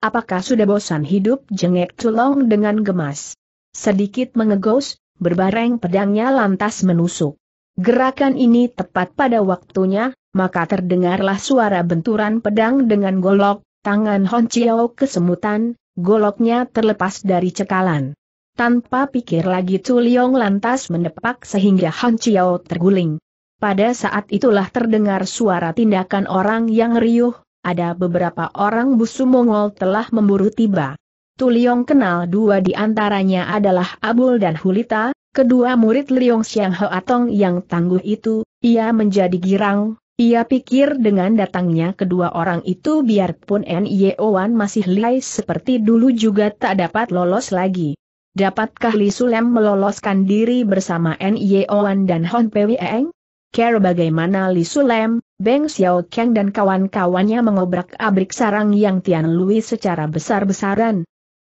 Apakah sudah bosan hidup jengek tulong dengan gemas? Sedikit mengegos, berbareng pedangnya lantas menusuk. Gerakan ini tepat pada waktunya, maka terdengarlah suara benturan pedang dengan golok, tangan Hon Chiao kesemutan, goloknya terlepas dari cekalan. Tanpa pikir lagi Tu Liong lantas mendepak sehingga Han Chiao terguling. Pada saat itulah terdengar suara tindakan orang yang riuh, ada beberapa orang busu Mongol telah memburu tiba. Tu Liong kenal dua di antaranya adalah Abul dan Hulita, kedua murid Liong Xiang Atong yang tangguh itu, ia menjadi girang, ia pikir dengan datangnya kedua orang itu biarpun Nye Owan masih lihai seperti dulu juga tak dapat lolos lagi. Dapatkah Li Sulem meloloskan diri bersama Nye Owan dan Hon Pei Eng? Care bagaimana Li Sulem, Beng Xiao Kang dan kawan-kawannya mengobrak-abrik sarang yang Tian Lui secara besar-besaran,